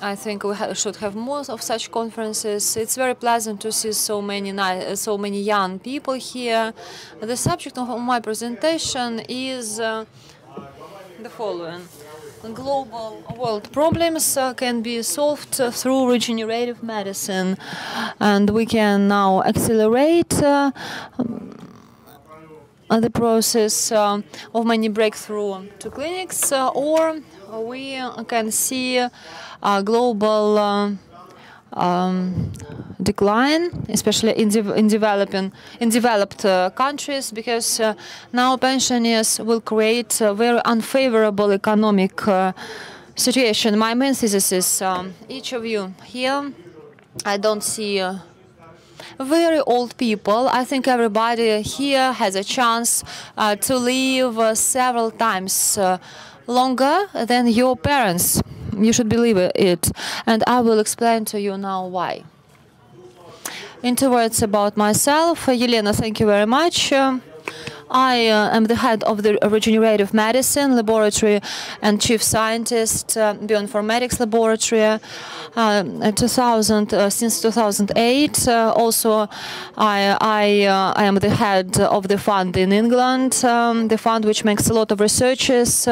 I think we ha should have more of such conferences. It's very pleasant to see so many so many young people here. The subject of my presentation is uh, the following. Global world problems uh, can be solved uh, through regenerative medicine, and we can now accelerate uh, the process uh, of many breakthrough to clinics, uh, or we can see a global uh, um, decline, especially in, de in developing in developed uh, countries, because uh, now pensioners will create a very unfavorable economic uh, situation. My main thesis is um, each of you here. I don't see very old people. I think everybody here has a chance uh, to live uh, several times uh, longer than your parents. You should believe it. And I will explain to you now why. In two words about myself, Yelena, thank you very much. I uh, am the head of the Regenerative Medicine Laboratory and Chief Scientist, uh, Bioinformatics Laboratory. Uh, 2000 uh, since 2008. Uh, also, I I, uh, I am the head of the fund in England, um, the fund which makes a lot of researches.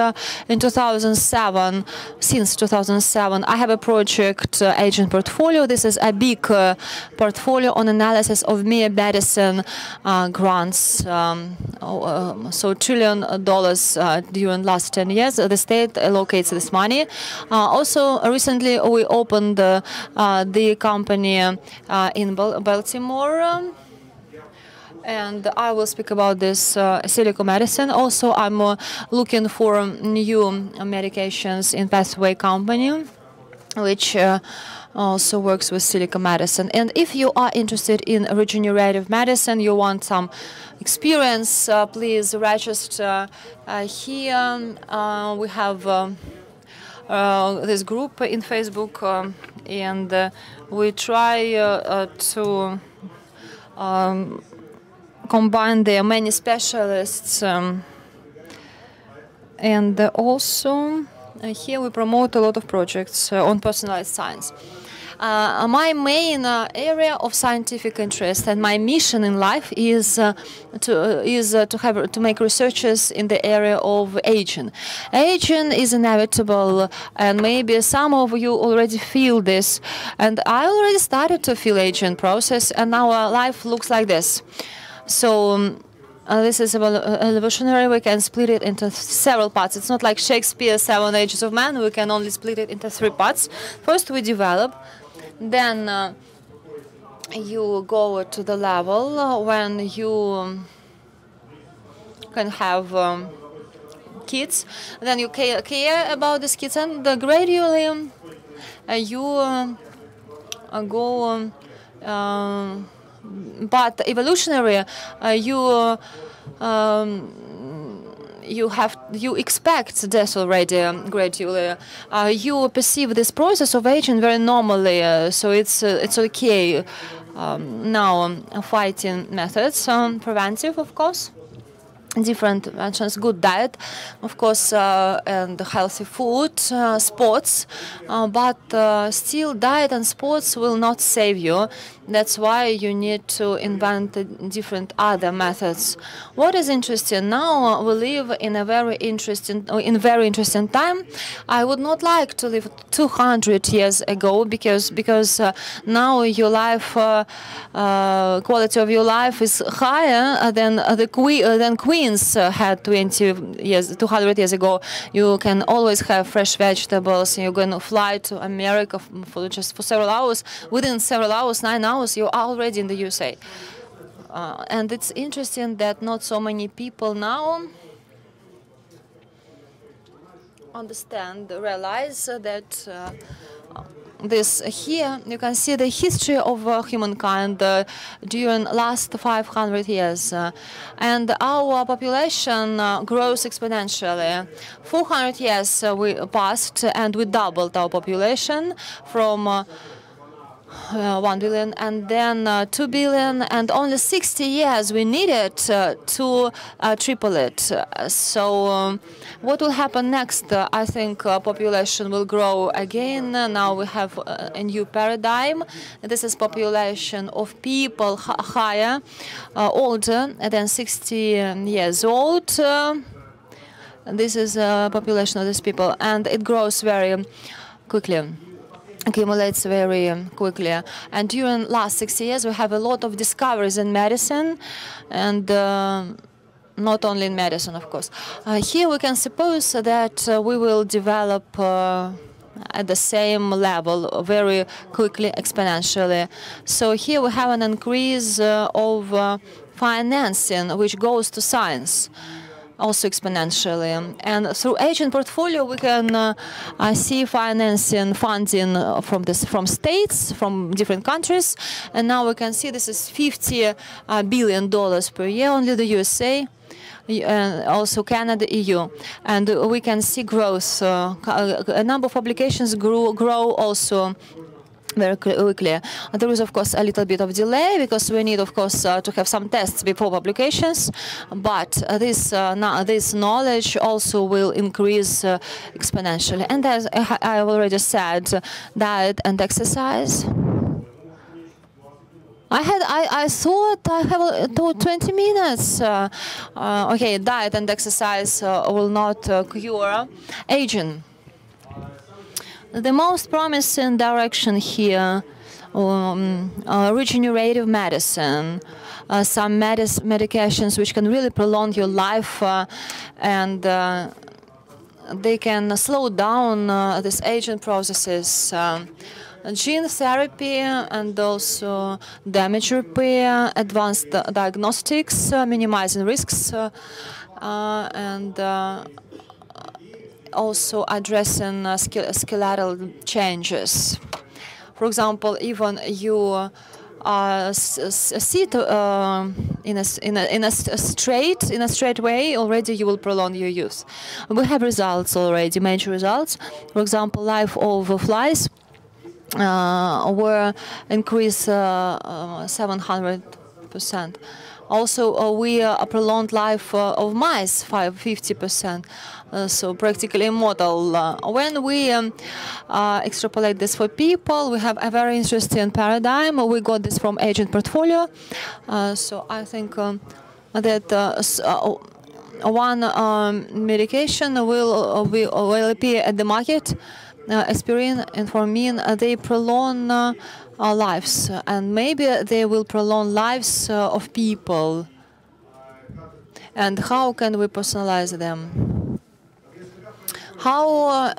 in 2007, since 2007, I have a project Aging Portfolio. This is a big portfolio on analysis of mere medicine grants. Um, uh, so trillion dollars uh, during last 10 years. the state allocates this money. Uh, also, recently we opened the company in Baltimore. Um, and I will speak about this uh, silico medicine. Also, I'm uh, looking for new medications in Pathway Company, which uh, also works with silica medicine. And if you are interested in regenerative medicine, you want some experience, uh, please register uh, here. Uh, we have um, uh, this group in Facebook, um, and uh, we try to um, combine the many specialists. Um, and also, here we promote a lot of projects on personalized science. Uh, my main uh, area of scientific interest and my mission in life is uh, to is to have to make researches in the area of aging. Aging is inevitable, and maybe some of you already feel this. And I already started to feel aging process, and now our life looks like this. So. Um, uh, this is evolutionary. We can split it into several parts. It's not like Shakespeare's Seven Ages of Man. We can only split it into three parts. First, we develop then uh, you go to the level when you can have um, kids. Then you care, about these kids, and gradually uh, you uh, go. But evolutionary, uh, you um, you have you expect death already um, gradually. Uh, you perceive this process of aging very normally, uh, so it's it's okay. Um, now, um, fighting methods, um, preventive, of course different mentions good diet of course uh, and healthy food uh, sports uh, but still diet and sports will not save you that's why you need to invent different other methods what is interesting now we live in a very interesting in very interesting time i would not like to live 200 years ago because because uh, now your life uh, quality of your life is higher than the queen than Queens uh, had 20 years, 200 years ago, you can always have fresh vegetables. You're going to fly to America for just for several hours. Within several hours, nine hours, you're already in the USA. Uh, and it's interesting that not so many people now understand, realize that uh, this here you can see the history of uh, humankind uh, during last 500 years uh, and our population uh, grows exponentially 400 years uh, we passed and we doubled our population from uh, 1 billion and then uh, 2 billion and only 60 years we needed uh, to uh, triple it. So um, what will happen next? Uh, i think uh, population will grow again. Now we have a new paradigm. This is population of people higher older than 60 years old. This is a population of these people and it grows very quickly accumulates very um, quickly. And during last six years, we have a lot of discoveries in medicine, and uh, not only in medicine, of course. Uh, here we can suppose that uh, we will develop uh, at the same level very quickly, exponentially. So here we have an increase uh, of uh, financing which goes to science also exponentially. And through Aging Portfolio, we can uh, see financing, funding uh, from this from states, from different countries. And now we can see this is 50 uh, billion dollars per year, only the USA. And also Canada, EU, and we can see growth. Uh, a number of applications grow, grow also very quickly. There is, of course, a little bit of delay because we need, of course, uh, to have some tests before publications. But uh, this uh, this knowledge also will increase uh, exponentially. And as I already said, diet and exercise. I had I, I thought I have 20 minutes. Uh, uh, okay, diet and exercise will not cure aging. The most promising direction here, um, uh, regenerative medicine, uh, some medis medications which can really prolong your life uh, and uh, they can slow down uh, these aging processes. Um, gene therapy and also damage repair, advanced diagnostics, uh, minimizing risks, and also addressing uh, skeletal changes. For example, even you uh, sit uh, in a in a in straight in a straight way, already you will prolong your youth. We have results already, major results. For example, life of flies uh, were increased uh, uh, 700 percent. Also, uh, we prolonged life of mice 50 percent. Uh, so practically immortal. Uh, when we um, uh, extrapolate this for people, we have a very interesting paradigm. We got this from Aging Portfolio. so I think um, that one um, medication will, will, will appear at the market, aspirin and Metformin, they prolong our lives, and maybe they will prolong lives of people. And how can we personalize them? How, uh,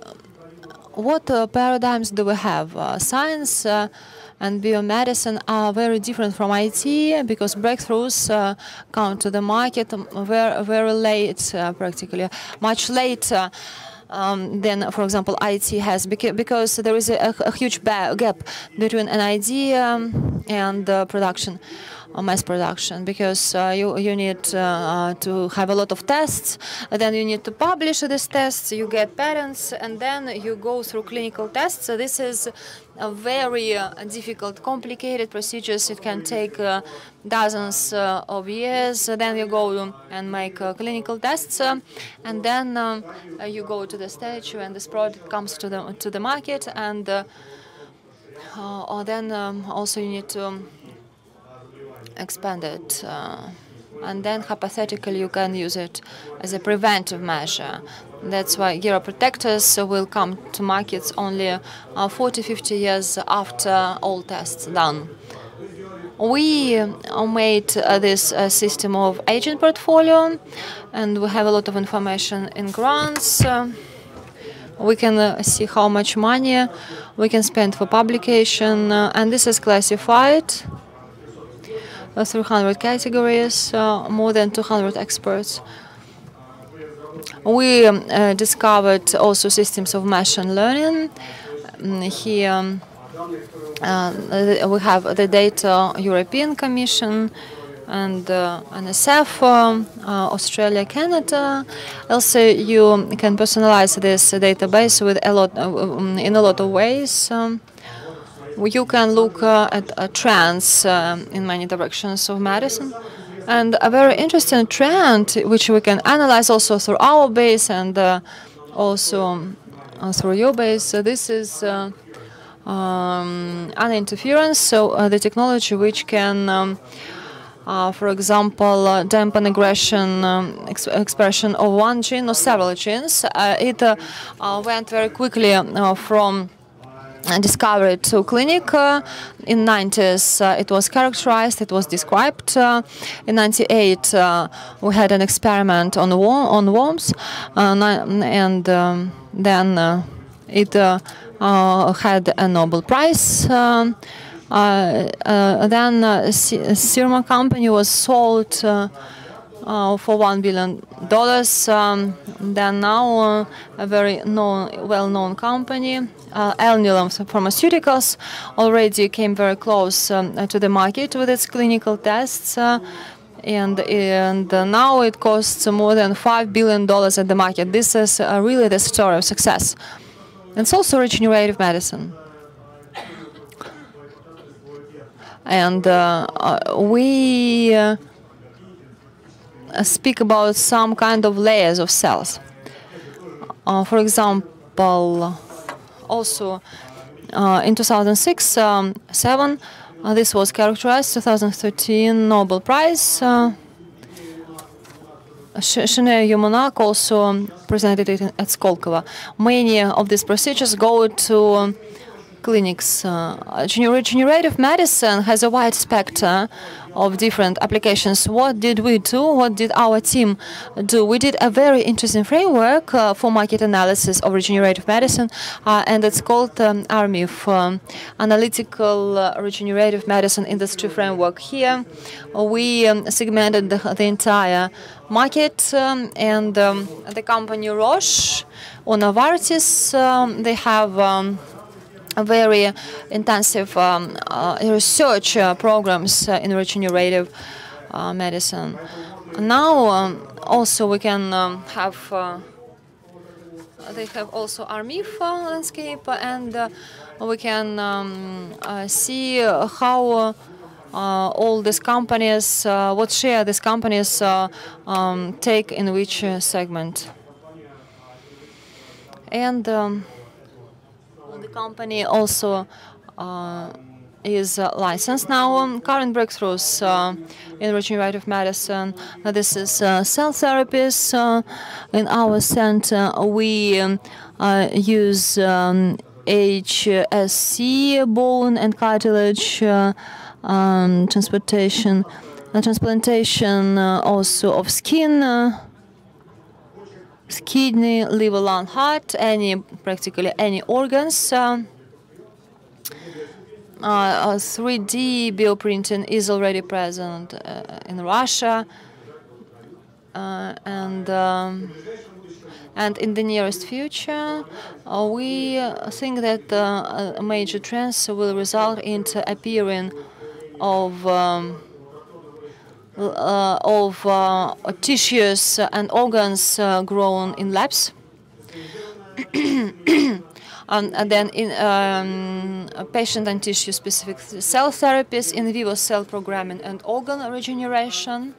what uh, paradigms do we have? Uh, science and biomedicine are very different from IT because breakthroughs uh, come to the market very, very late, uh, practically, much later. Um, than, for example, IT has because there is a, a huge gap between an idea and uh, production mass production because uh, you you need uh, to have a lot of tests then you need to publish these tests you get patents and then you go through clinical tests. So this is a very uh, difficult complicated procedures. It can take uh, dozens uh, of years. Then you go and make uh, clinical tests and then um, you go to the stage when this product comes to the to the market and then um, also you need to expanded. Uh, and then hypothetically you can use it as a preventive measure. That's why geroprotectors will come to markets only uh, 40, 50 years after all tests done. We uh, made uh, this uh, system of Aging Portfolio and we have a lot of information in grants. Uh, we can uh, see how much money we can spend for publication and this is classified 300 categories, more than 200 experts. We um, uh, discovered also systems of machine learning. Mm, here um, uh, we have the data European Commission and uh, NSF, uh, Australia, Canada. Also, you can personalize this database with a lot uh, in a lot of ways. Um, you can look uh, at uh, trends um, in many directions of medicine. And a very interesting trend, which we can analyze also through our base and uh, also uh, through your base, so this is uh, um, interference. So uh, the technology which can um, uh, for example, uh, dampen aggression um, ex expression of one gene or several genes. Uh, it went very quickly from discovery to clinic uh, in 90s uh, it was characterized it was described uh, in 98 we had an experiment on on worms and um, then it had a Nobel Prize uh, uh, then uh, Sirna company was sold uh, for one billion dollars. Um, then now uh, a very known, well-known company, uh, Alnylam Pharmaceuticals, already came very close um, to the market with its clinical tests. and and now it costs more than five billion dollars at the market. This is really the story of success. It's also regenerative medicine. and uh, uh, we uh, speak about some kind of layers of cells. for example, also uh, in 2006, um, 7, uh, this was characterized 2013 Nobel Prize. Uh, Shinya Yamanaka also presented it at Skolkovo. Many of these procedures go to clinics. Uh, regenerative medicine has a wide spectrum of different applications. What did we do? What did our team do? We did a very interesting framework uh, for market analysis of regenerative medicine, uh, and it's called um, um, Analytical uh, Regenerative Medicine Industry Framework. Here, we um, segmented the, the, entire market, um, and um, the company Roche or Novartis, they have very intensive um, uh, research uh, programs uh, in regenerative uh, medicine. Now um, also we can um, have uh, they have also ARMIF landscape and uh, we can um, see how all these companies, what share these companies um, take in which segment. And um, company also uh, is uh, licensed now. Um, current breakthroughs uh, in regenerative medicine. This is cell therapies. In our center, we um, use um, HSC bone and cartilage um, transportation, transplantation also of skin kidney, liver, lung, heart, any practically any organs. Uh, 3D bioprinting is already present uh, in Russia, uh, and um, and in the nearest future, uh, we think that uh, major trends will result into appearing of um, uh, of uh, tissues and organs uh, grown in labs. Um, and then in um, patient and tissue specific cell therapies, in vivo cell programming and organ regeneration.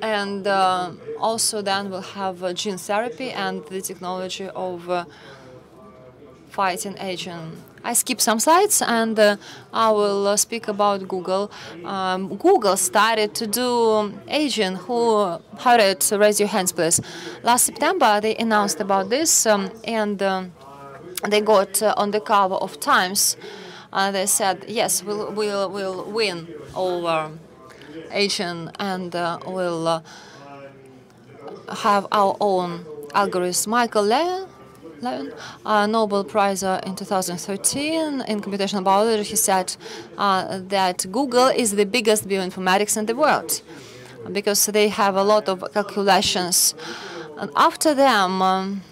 And uh, also then we'll have uh, gene therapy and the technology of uh, fighting agent I skip some slides and uh, I will uh, speak about Google. Um, Google started to do agent who heard it, raise your hands please. Last September they announced about this um, and uh, they got uh, on the cover of Times. Uh, they said, yes, we'll, we'll, we'll win over agent and uh, we'll have our own algorithm. Michael Levitt uh, Nobel Prize uh, in 2013 in computational biology, he said uh, that Google is the biggest bioinformatics in the world because they have a lot of calculations. And after them, um,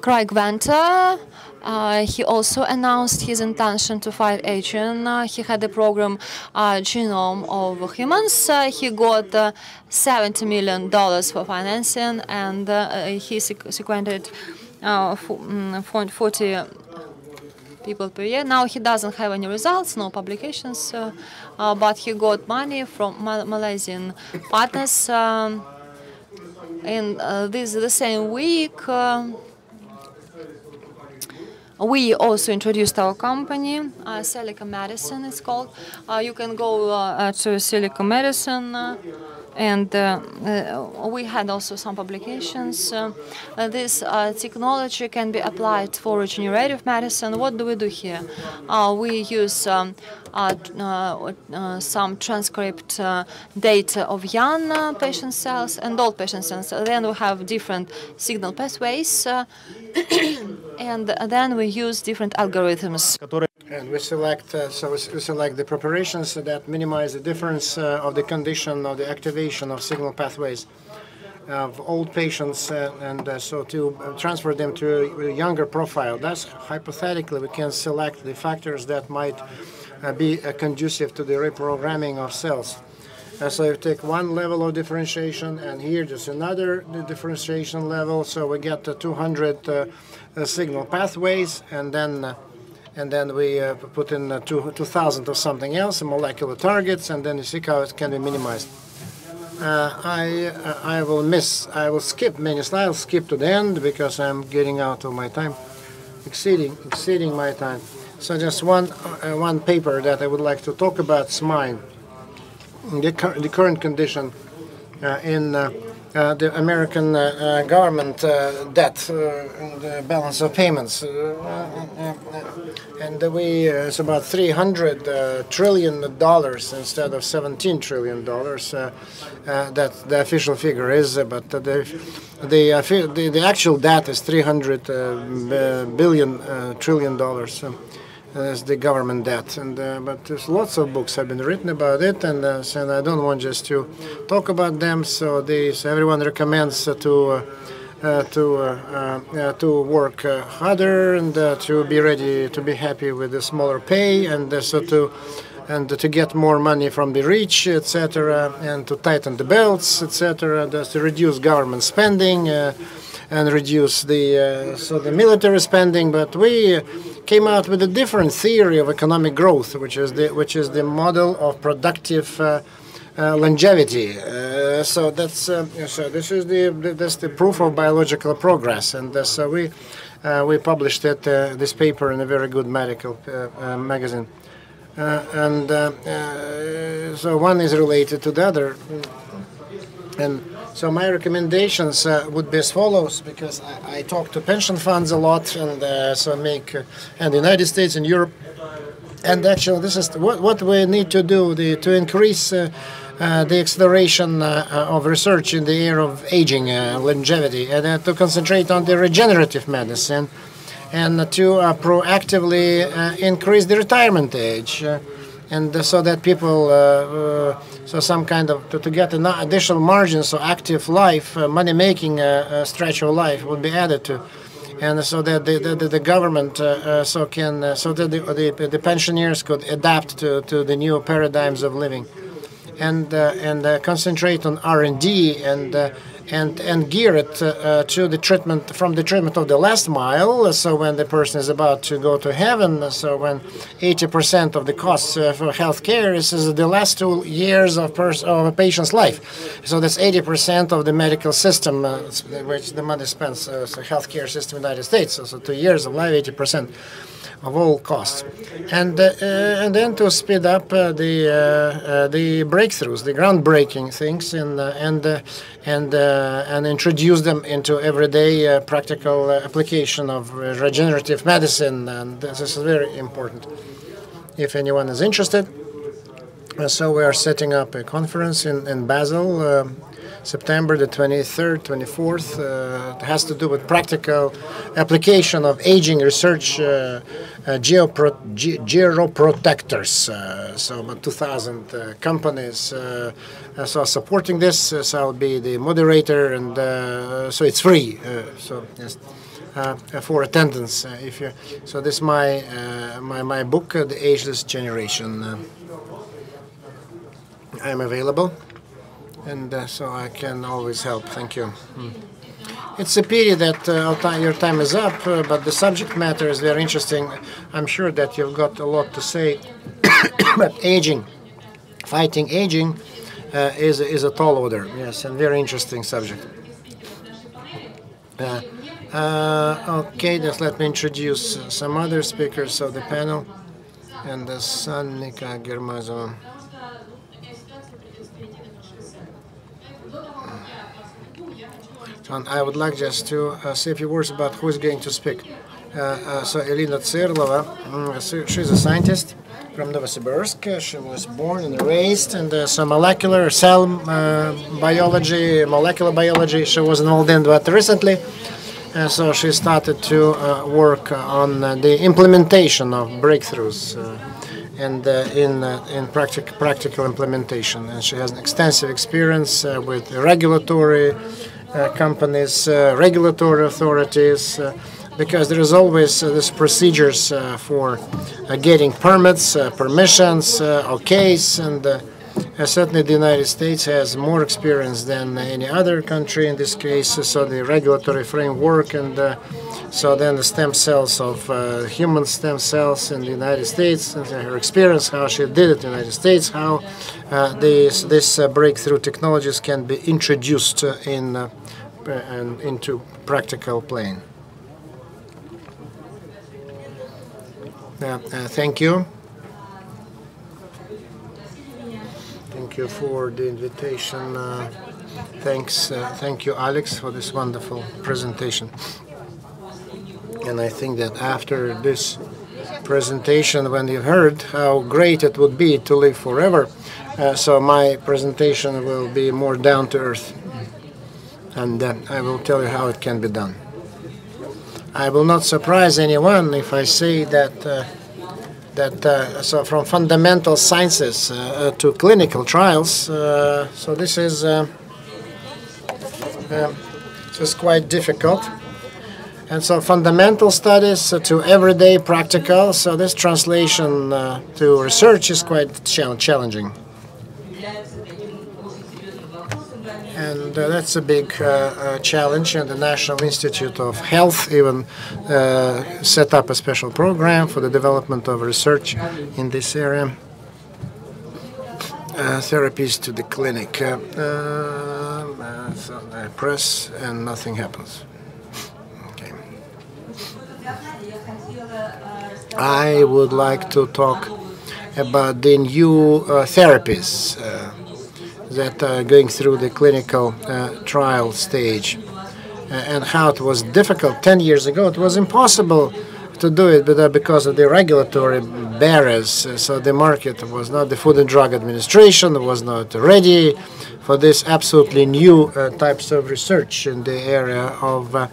Craig Venter Uh, he also announced his intention to fight aging. Uh, he had a program, uh, Genome of Humans. Uh, he got uh, 70 million dollars for financing, and he sequestered mm, 40 people per year. Now he doesn't have any results, no publications, but he got money from Mal Malaysian partners. Um, in this the same week. We also introduced our company, uh, Celica Medicine it's called. Uh, you can go uh, to Celica Medicine uh, and uh, uh, we had also some publications. Uh, uh, this uh, technology can be applied for regenerative medicine. What do we do here? we use um, some transcript data of young patient cells and old patient cells. Then we have different signal pathways and then we use different algorithms. And we select, uh, so we select the preparations that minimize the difference uh, of the condition of the activation of signal pathways of old patients uh, and uh, so to transfer them to a younger profile. Thus, hypothetically, we can select the factors that might uh, be uh, conducive to the reprogramming of cells. Uh, so you take one level of differentiation and here just another differentiation level. So we get 200 uh, uh, signal pathways and then uh, and then we uh, put in uh, two, 2000 or something else, molecular targets, and then you see how it can be minimized. I I will miss, I will skip many slides, I'll skip to the end because I'm getting out of my time, exceeding exceeding my time. So just one one paper that I would like to talk about is mine the, cur the current condition uh, in uh, uh, the American uh, uh, government uh, debt and the balance of payments. and we, it's about 300 trillion dollars instead of 17 trillion dollars. that the official figure is, but the the, the, the actual debt is 300 billion trillion dollars. So as the government debt. And uh, but there's lots of books have been written about it, and uh, and I don't want just to talk about them. So these everyone recommends uh, to. Uh, to uh, uh, to work harder and to be ready to be happy with the smaller pay and so to and to get more money from the rich, etc., and to tighten the belts, etc., to reduce government spending and reduce the so the military spending. But we came out with a different theory of economic growth, which is the which is the model of productive uh, uh, longevity. Uh, so that's uh, so this is the that's the proof of biological progress, and uh, so we uh, we published it this paper in a very good medical magazine, and so one is related to the other, and. So my recommendations uh, would be as follows, because I, I, talk to pension funds a lot, and uh, so make, uh, and the United States and Europe, and actually this is what, what we need to do the, to increase uh, uh, the acceleration uh, of research in the area of aging, longevity, and to concentrate on the regenerative medicine, and to proactively increase the retirement age and so that people, uh, uh, so some kind of, to, to, get an additional margin, so active life, uh, money-making stretch of life would be added to. And so that the, the, the government uh, uh, so can uh, so that the, the, the pensioners could adapt to, to the new paradigms of living. And and concentrate on R&D and and and and gear it uh, uh, to the treatment from the treatment of the last mile. So when the person is about to go to heaven, so when 80% of the costs uh, for healthcare is, is the last two years of, of a patient's life. So that's 80% of the medical system, uh, which the money spends, uh, so healthcare system in the United States. So, so two years of life, 80% of all costs, and uh, uh, and then to speed up uh, the uh, uh, the breakthroughs, the groundbreaking things, uh, and and and and introduce them into everyday practical application of regenerative medicine, and this is very important. If anyone is interested, so we are setting up a conference in in Basel September the 23rd, 24th. Uh, it has to do with practical application of aging research, uh, uh, geopro ge geroprotectors. Uh, so about 2,000 uh, companies uh, so supporting this. so I'll be the moderator, and so it's free. so yes. uh, for attendance. Uh, if you so, this is my uh, my my book, uh, The Ageless Generation. Uh, I am available, and uh, so I can always help. Thank you. Mm. It's a pity that uh, your time is up, uh, but the subject matter is very interesting. I'm sure that you've got a lot to say about aging, fighting aging, uh, is is a tall order. Yes, and very interesting subject. Uh, uh, okay, just let me introduce some other speakers of the panel, and the Sannika Germazova. And I would like just to uh, say a few words about who is going to speak. Uh, uh, so Elina Tsirlova, mm, she's a scientist from Novosibirsk. She was born and raised in the, some molecular cell uh, biology, molecular biology. She was involved in, but recently, uh, so she started to uh, work on the implementation of breakthroughs and uh, in uh, in practic- practical implementation. And she has an extensive experience uh, with regulatory uh, Uh, companies, uh, regulatory authorities, uh, because there is always uh, this procedures uh, for getting permits, permissions, okays, and uh, certainly, the United States has more experience than any other country in this case. So the regulatory framework, and uh, so then the stem cells of uh, human stem cells in the United States, and her experience, how she did it in the United States, how uh, these this uh, breakthrough technologies can be introduced in uh, and into practical plane. thank you. Thank you for the invitation. Uh, thanks, uh, thank you, Alex, for this wonderful presentation. And I think that after this presentation, when you heard how great it would be to live forever, uh, so my presentation will be more down to earth, and uh, I will tell you how it can be done. I will not surprise anyone if I say that uh, that uh, so from fundamental sciences uh, uh to clinical trials. Uh, so this is uh, this is quite difficult. And so fundamental studies to everyday practical. So this translation to research is quite challenging. And uh, that's a big uh, uh, challenge. And the National Institute of Health even set up a special program for the development of research in this area. therapies to the clinic. so I press and nothing happens. Okay. I would like to talk about the new uh, therapies uh, that are going through the clinical uh, trial stage uh, and how it was difficult 10 years ago. It was impossible to do it but, uh, because of the regulatory barriers. Uh, so the market was not, the Food and Drug Administration was not ready for this absolutely new uh, types of research in the area of uh,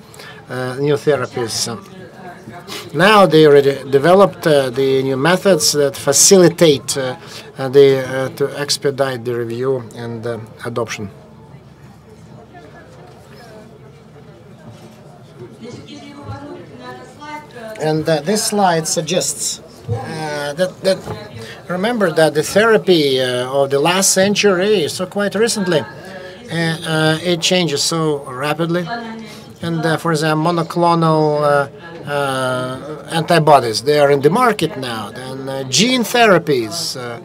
new therapies. Now they already developed uh, the new methods that facilitate uh, the uh, to expedite the review and adoption. And uh, this slide suggests uh, that, that remember that the therapy uh, of the last century, so quite recently, it changes so rapidly. And for example, monoclonal antibodies. They are in the market now. And uh, gene therapies, uh,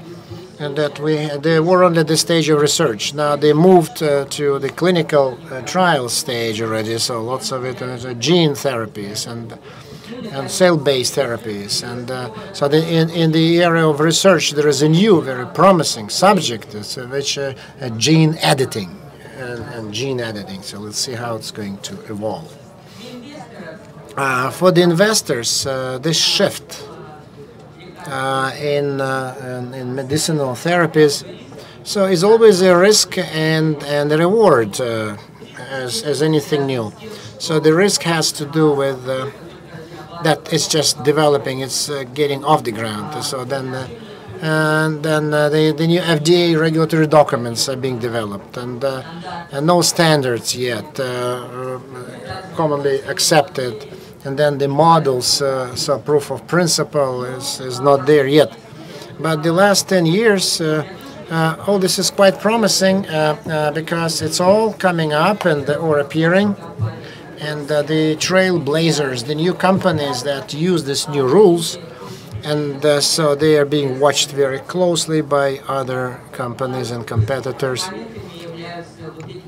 and that we they were only at the stage of research. Now they moved to the clinical trial stage already. So lots of it is gene therapies and and cell-based therapies. And uh, so the, in, in the area of research, there is a new, very promising subject, uh, which uh, gene editing and, and, gene editing. So let's see how it's going to evolve. Uh, for the investors, uh, this shift uh, in, in, in medicinal therapies, so it's always a risk and and a reward as as anything new. So the risk has to do with that it's just developing, it's uh, getting off the ground. So then, uh, and then uh, the, the new FDA regulatory documents are being developed, and, and no standards yet commonly accepted and then the models, uh, so proof of principle is, is not there yet. But the last 10 years, uh, uh, all this is quite promising uh, uh, because it's all coming up and or appearing. And uh, the trailblazers, the new companies that use these new rules, and uh, so they are being watched very closely by other companies and competitors.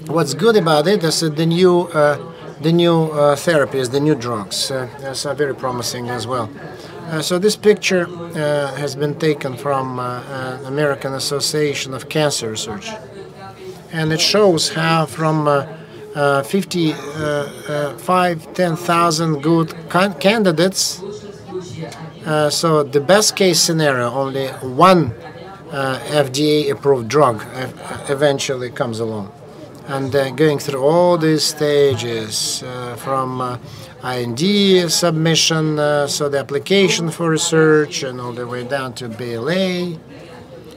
What's good about it is that the new, uh, the new uh, therapies, the new drugs, uh, are very promising as well. Uh, so this picture uh, has been taken from uh, uh, American Association of Cancer Research, and it shows how from uh, uh, 55, 10,000 good can- candidates. Uh, so the best case scenario, only one uh, FDA-approved drug eventually comes along, and uh, going through all these stages uh, from uh, IND submission, uh, so the application for research, and all the way down to BLA,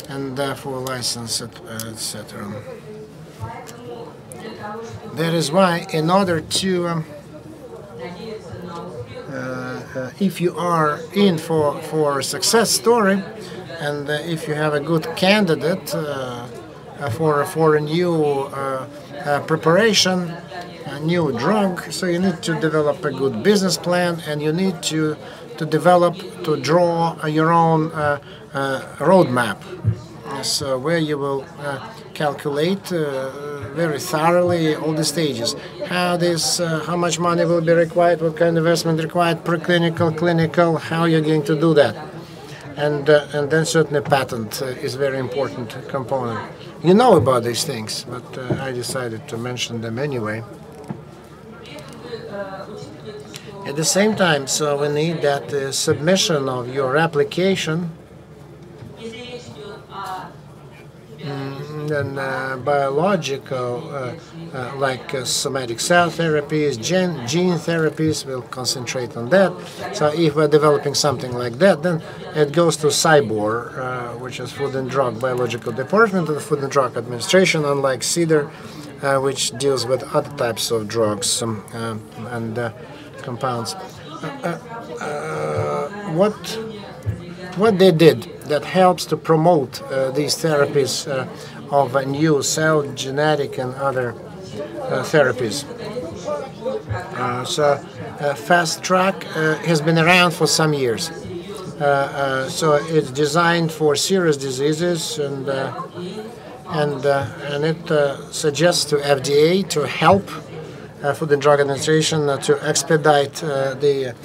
and uh, for license, etc. That is why, in order to, um, uh, uh, if you are in for, for a success story, and uh, if you have a good candidate uh, uh, for, for a new uh, uh, preparation, a new drug, so you need to develop a good business plan and you need to, to develop, to draw uh, your own uh, uh, roadmap. So where you will uh, calculate uh, very thoroughly all the stages, how this, uh, how much money will be required, what kind of investment required, preclinical, clinical, how you're going to do that, and uh, and then certainly patent uh, is a very important component. You know about these things, but uh, I decided to mention them anyway. At the same time, so we need that uh, submission of your application and uh, biological, uh, uh, like uh, somatic cell therapies, gene, gene therapies, we'll concentrate on that. So if we're developing something like that, then it goes to CBER, uh, which is Food and Drug Biological Department of the Food and Drug Administration, unlike CDER, uh, which deals with other types of drugs um, and compounds. What what they did that helps to promote uh, these therapies uh, of new cell genetic and other uh, therapies. Uh, so, uh, Fast Track has been around for some years. So it's designed for serious diseases and and and it suggests to FDA to help uh, Food and Drug Administration uh, to expedite uh, the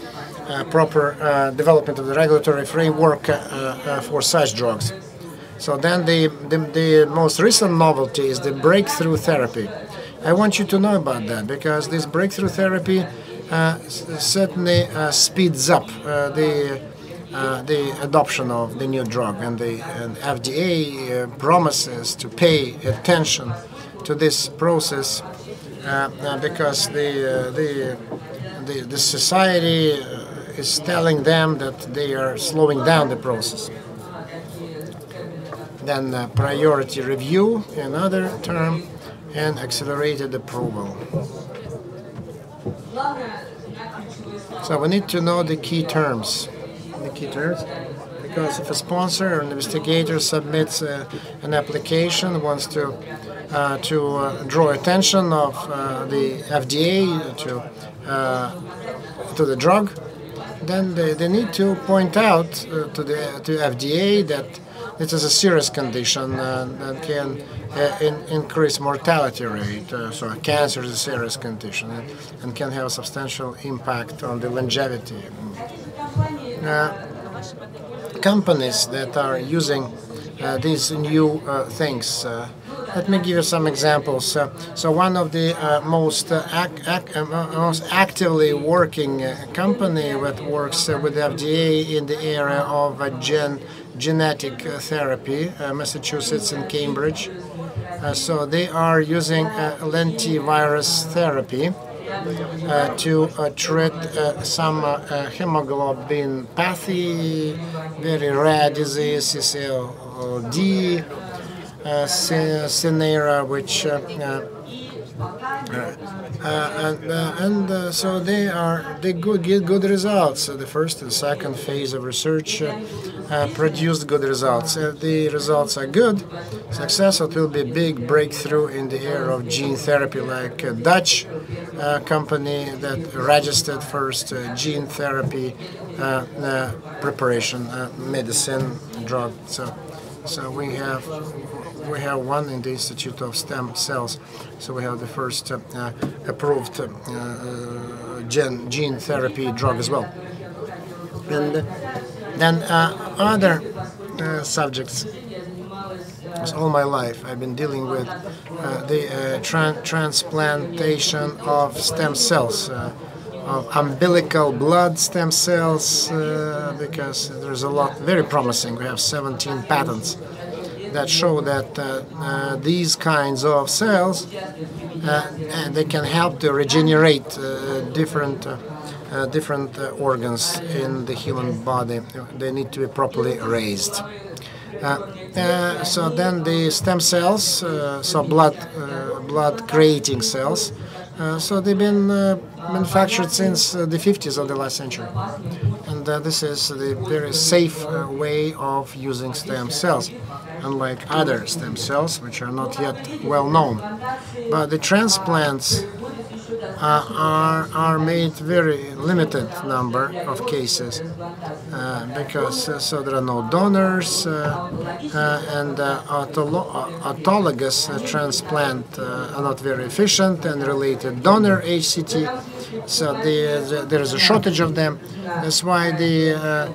proper development of the regulatory framework for such drugs. So then the, the, the most recent novelty is the breakthrough therapy. I want you to know about that because this breakthrough therapy uh, certainly uh, speeds up uh, the uh, the adoption of the new drug, and the and FDA uh, promises to pay attention to this process uh, because the, the the the society is telling them that they are slowing down the process. Then uh, priority review, another term, and accelerated approval. So we need to know the key terms. The key terms, because if a sponsor or an investigator submits uh, an application, wants to uh, to uh, draw attention of uh, the FDA to uh, to the drug, then they, they need to point out uh, to the to FDA that it is a serious condition uh, that can uh, in, increase mortality rate. Uh, so cancer is a serious condition and, and can have a substantial impact on the longevity. Companies that are using these new things. Let me give you some examples. Uh, so one of the uh, most uh, ac- ac- most actively working company that works with the FDA in the area of gen genetic uh, therapy, uh, Massachusetts and Cambridge. Uh, so they are using lentivirus therapy to treat some uh, hemoglobinopathy, very rare disease, CCLD, uh, Cinera, which uh, uh, and uh, and uh, so they are they get good results. The first and second phase of research uh, uh, produced good results. The results are good, success it will be a big breakthrough in the area of gene therapy, like a Dutch uh, company that registered first uh, gene therapy preparation, medicine, drug. So so we have we have one in the Institute of Stem Cells. So we have the first uh, uh, approved uh, uh gene, therapy drug as well. And then uh, other uh, subjects. All my life, I've been dealing with the tra transplantation of stem cells of umbilical blood stem cells uh, because there's a lot very promising. We have 17 patents that show that uh, uh, these kinds of cells uh, they can help to regenerate different different organs in the human body. They need to be properly raised. Uh, so then the stem cells, uh, so blood, uh, blood creating cells, so they've been manufactured since the 50s of the last century. And this is the very safe way of using stem cells unlike other stem cells, which are not yet well known. But the transplants uh, are, are made very limited number of cases uh, because uh, so there are no donors uh, uh, and uh, autolo autologous transplant are not very efficient and related donor HCT so the, the, there is a shortage of them that's why the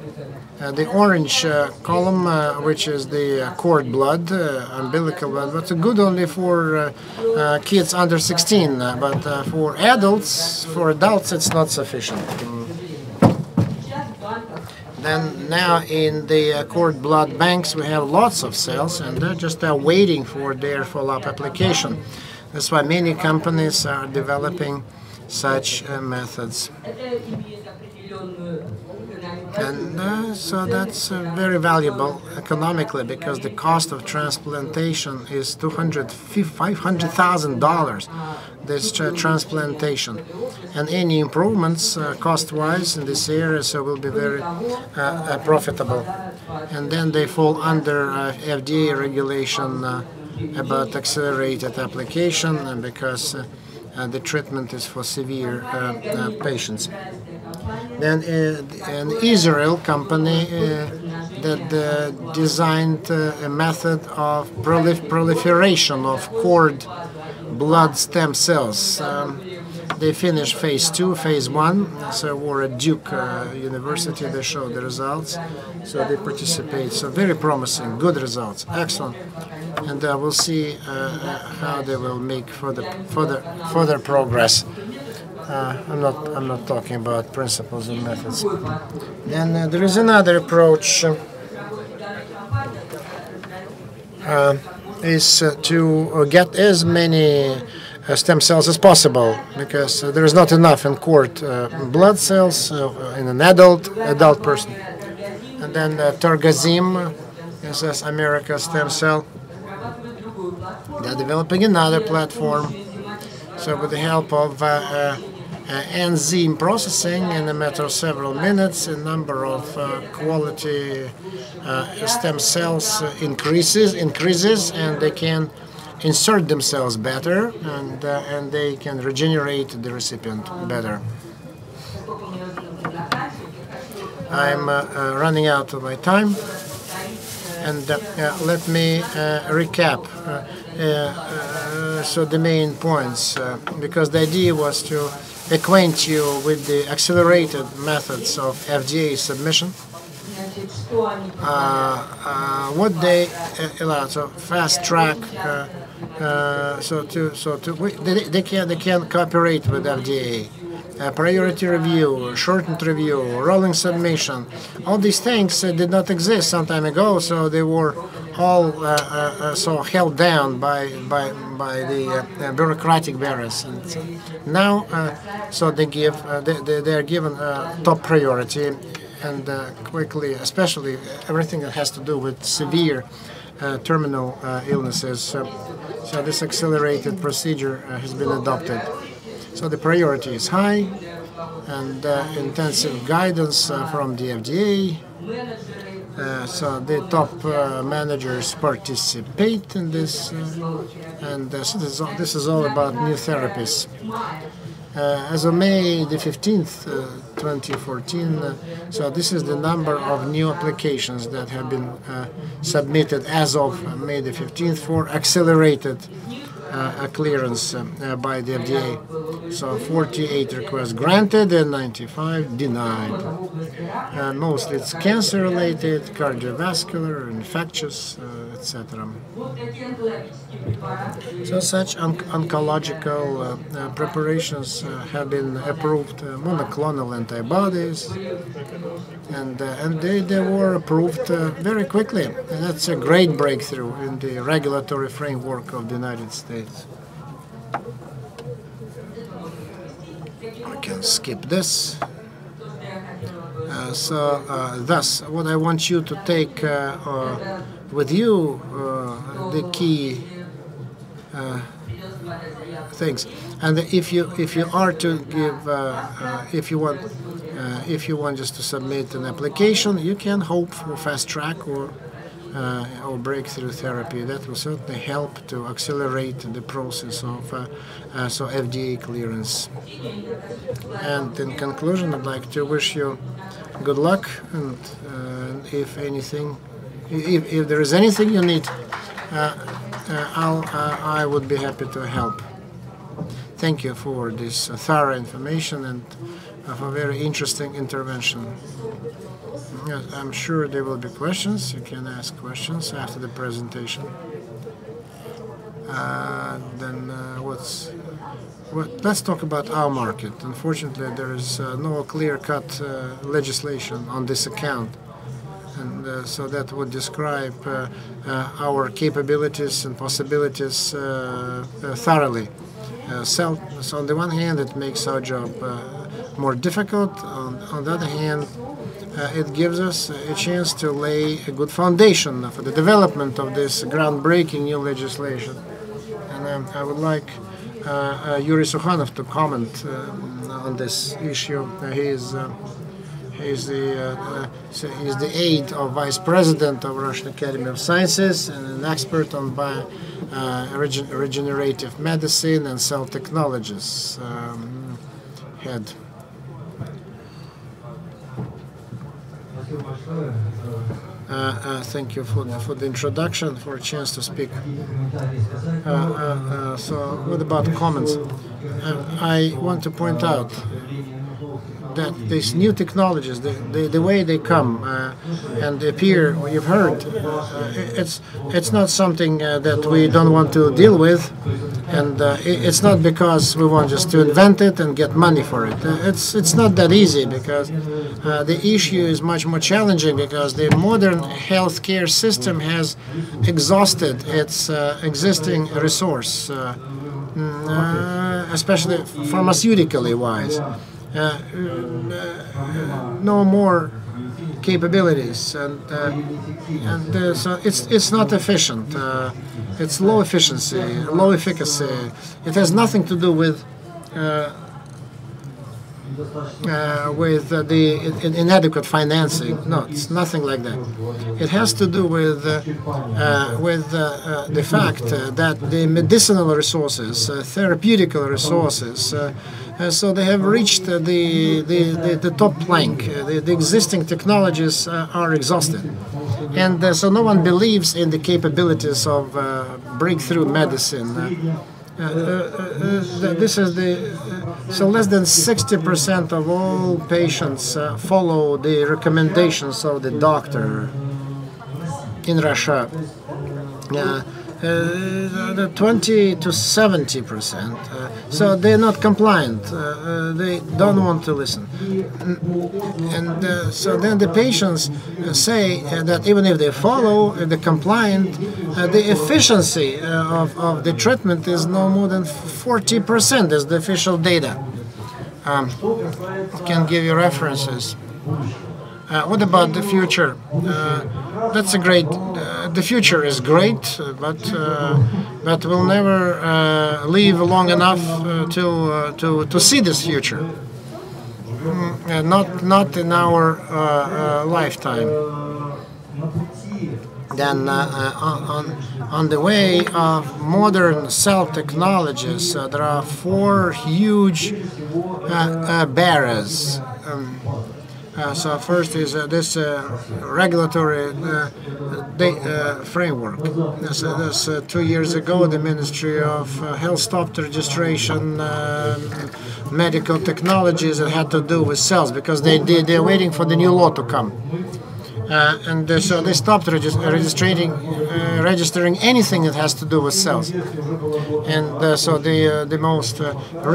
uh, the orange uh, column, uh, which is the uh, cord blood, uh, umbilical blood, but good only for kids under 16. but for adults, for adults, it's not sufficient. Then now in the cord blood banks, we have lots of cells, and they're just waiting for their follow-up application. That's why many companies are developing such methods. And uh, so that's uh, very valuable economically because the cost of transplantation is $500,000, this tra transplantation. And any improvements uh, cost-wise in this area so will be very uh, uh, profitable. And then they fall under uh, FDA regulation about accelerated application because the treatment is for severe patients. Then uh, an Israel company uh, that uh, designed a method of prolif proliferation of cord blood stem cells. Um, they finished phase two, phase one. So we're at Duke uh, University. They showed the results. So they participate. So very promising, good results, excellent. And uh, we'll see uh, how they will make further further further progress. Uh, I'm not. I'm not talking about principles and methods. Then uh, there is another approach. Uh, is uh, to uh, get as many uh, stem cells as possible because there is not enough in cord blood cells in an adult adult person. And then uh, Torgazim is as America stem cell. They're developing another platform. So with the help of uh, enzyme processing in a matter of several minutes, a number of uh, quality uh, stem cells increases, increases, and they can insert themselves better, and and they can regenerate the recipient better. I'm running out of my time and uh, let me uh, recap. Uh, so the main points, because the idea was to acquaint you with the accelerated methods of FDA submission. Uh, uh, what they uh, allow, so fast track, uh, so to so to they, they can they can cooperate with FDA. Uh, priority review, shortened review, rolling submission. All these things uh, did not exist some time ago, so they were all uh, uh, so held down by by by the uh, bureaucratic barriers. And now, so they give they, they, are given top priority and quickly, especially everything that has to do with severe uh, terminal uh, illnesses. So, so this accelerated procedure uh, has been adopted. So the priority is high, and uh, intensive guidance uh, from the FDA. Uh, so the top uh, managers participate in this, uh, and this, is all, this is all about new therapies. Uh, as of May the 15th, uh, 2014, uh, so this is the number of new applications that have been submitted as of May the 15th for accelerated a clearance uh, uh, by the FDA. So 48 requests granted and 95 denied. Uh, mostly it's cancer related, cardiovascular, infectious, uh, etc. So such on- oncological uh, uh, preparations uh, have been approved, uh, monoclonal antibodies, and uh, and they, they were approved very quickly. And that's a great breakthrough in the regulatory framework of the United States. I can skip this. Uh, so, uh, thus, what I want you to take uh, with you uh, the key uh, things, and if you if you are to give uh, uh, if you want uh, if you want just to submit an application, you can hope for fast track or uh, or breakthrough therapy. That will certainly help to accelerate the process of so FDA clearance. And in conclusion, I'd like to wish you good luck, and if anything, if, if there is anything you need, uh, uh, I'll, uh, I would be happy to help. Thank you for this thorough information and for very interesting intervention. Yes, I'm sure there will be questions. You can ask questions after the presentation. Uh, then uh, what's what, let's talk about our market. Unfortunately, there is uh, no clear-cut legislation on this account, uh, so that would describe uh, uh, our capabilities and possibilities thoroughly. So, so on the one hand, it makes our job more difficult. On, on the other hand, uh, it gives us a chance to lay a good foundation for the development of this groundbreaking new legislation. And um, I would like uh, uh, Yuri Sukhanov to comment um, on this issue. He is he is the uh, uh, so he is the aide of vice president of Russian Academy of Sciences and an expert on bio, uh, regen- regenerative medicine and cell technologies. Um, head. Uh, uh, thank you for the, for the introduction, for a chance to speak. Uh, uh, uh, so, what about comments? Uh, I want to point out that these new technologies, the, the, the way they come uh, and appear, or you've heard, uh, it's it's not something uh, that we don't want to deal with, and uh, it, it's not because we want just to invent it and get money for it. Uh, it's it's not that easy because uh, the issue is much more challenging because the modern healthcare system has exhausted its existing resource, mm, especially pharmaceutically wise. Uh, no more capabilities, and uh, and uh, so it's it's not efficient. Uh, it's low efficiency, low efficacy. It has nothing to do with. Uh, with uh, the in- inadequate financing. No, it's nothing like that. It has to do with uh, with the fact that the medicinal resources, therapeutical resources, so they have reached uh, the, the, the, the top plank. Uh, the, the existing technologies uh, are exhausted. And uh, so no one believes in the capabilities of uh, breakthrough medicine. Uh, uh, uh, uh, th- this is the uh, so less than 60% of all patients uh, follow the recommendations of the doctor in Russia. Uh, the 20 to 70 percent. Uh, so they're not compliant. Uh, they don't want to listen. Mm, And so then the patients say that even if they follow the compliant, the efficiency of, of the treatment is no more than 40 percent, is the official data. Um, can give you references. Uh, what about the future? Uh, that's a great. Uh, the future is great, uh, but uh, but we'll never uh, live long enough to to to see this future. Mm, not not in our lifetime. Then on on the way of modern cell technologies, there are four huge barriers. Um, uh, so first is uh, this uh, regulatory framework. This, this two years ago, the Ministry of Health stopped registration medical technologies that had to do with cells because they, they they're waiting for the new law to come. Uh, and uh, so they stopped regis registering, uh, registering anything that has to do with cells. And so the the most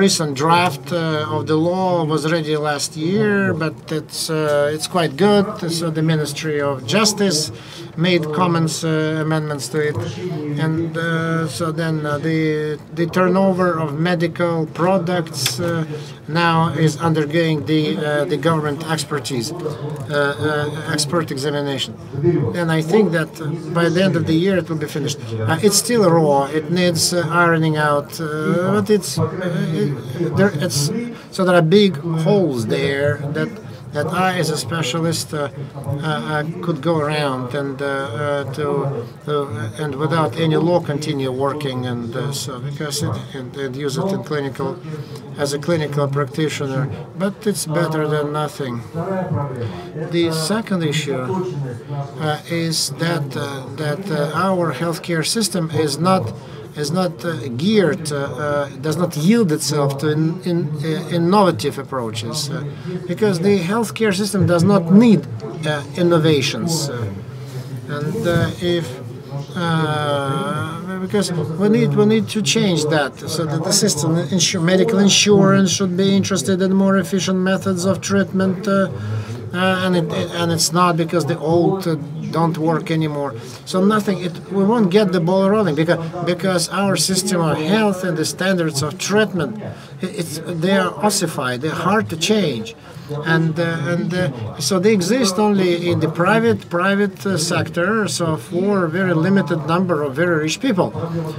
recent draft of the law was ready last year, but it's it's quite good. So the Ministry of Justice made comments, uh, amendments to it, and uh, so then uh, the the turnover of medical products uh, now is undergoing the uh, the government expertise, uh, expert examination, and I think that by the end of the year it will be finished. it's still raw; it needs ironing out, but it's it, there. It's so there are big holes there that that I, as a specialist, uh, uh, could go around and uh, uh to uh, and without any law continue working and uh, so because it, and, and, use it in clinical as a clinical practitioner. But it's better than nothing. The second issue is that that our healthcare system is not is not uh, geared, uh, uh, does not yield itself to in, in, innovative approaches, because the healthcare system does not need innovations. and if uh, because we need we need to change that so that the system insur medical insurance should be interested in more efficient methods of treatment uh, uh, and it, and it's not because the old don't work anymore. So nothing. It, we won't get the ball rolling because because our system of health and the standards of treatment, it's they are ossified. They're hard to change, and uh, and uh, so they exist only in the private private uh, sector. So for a very limited number of very rich people.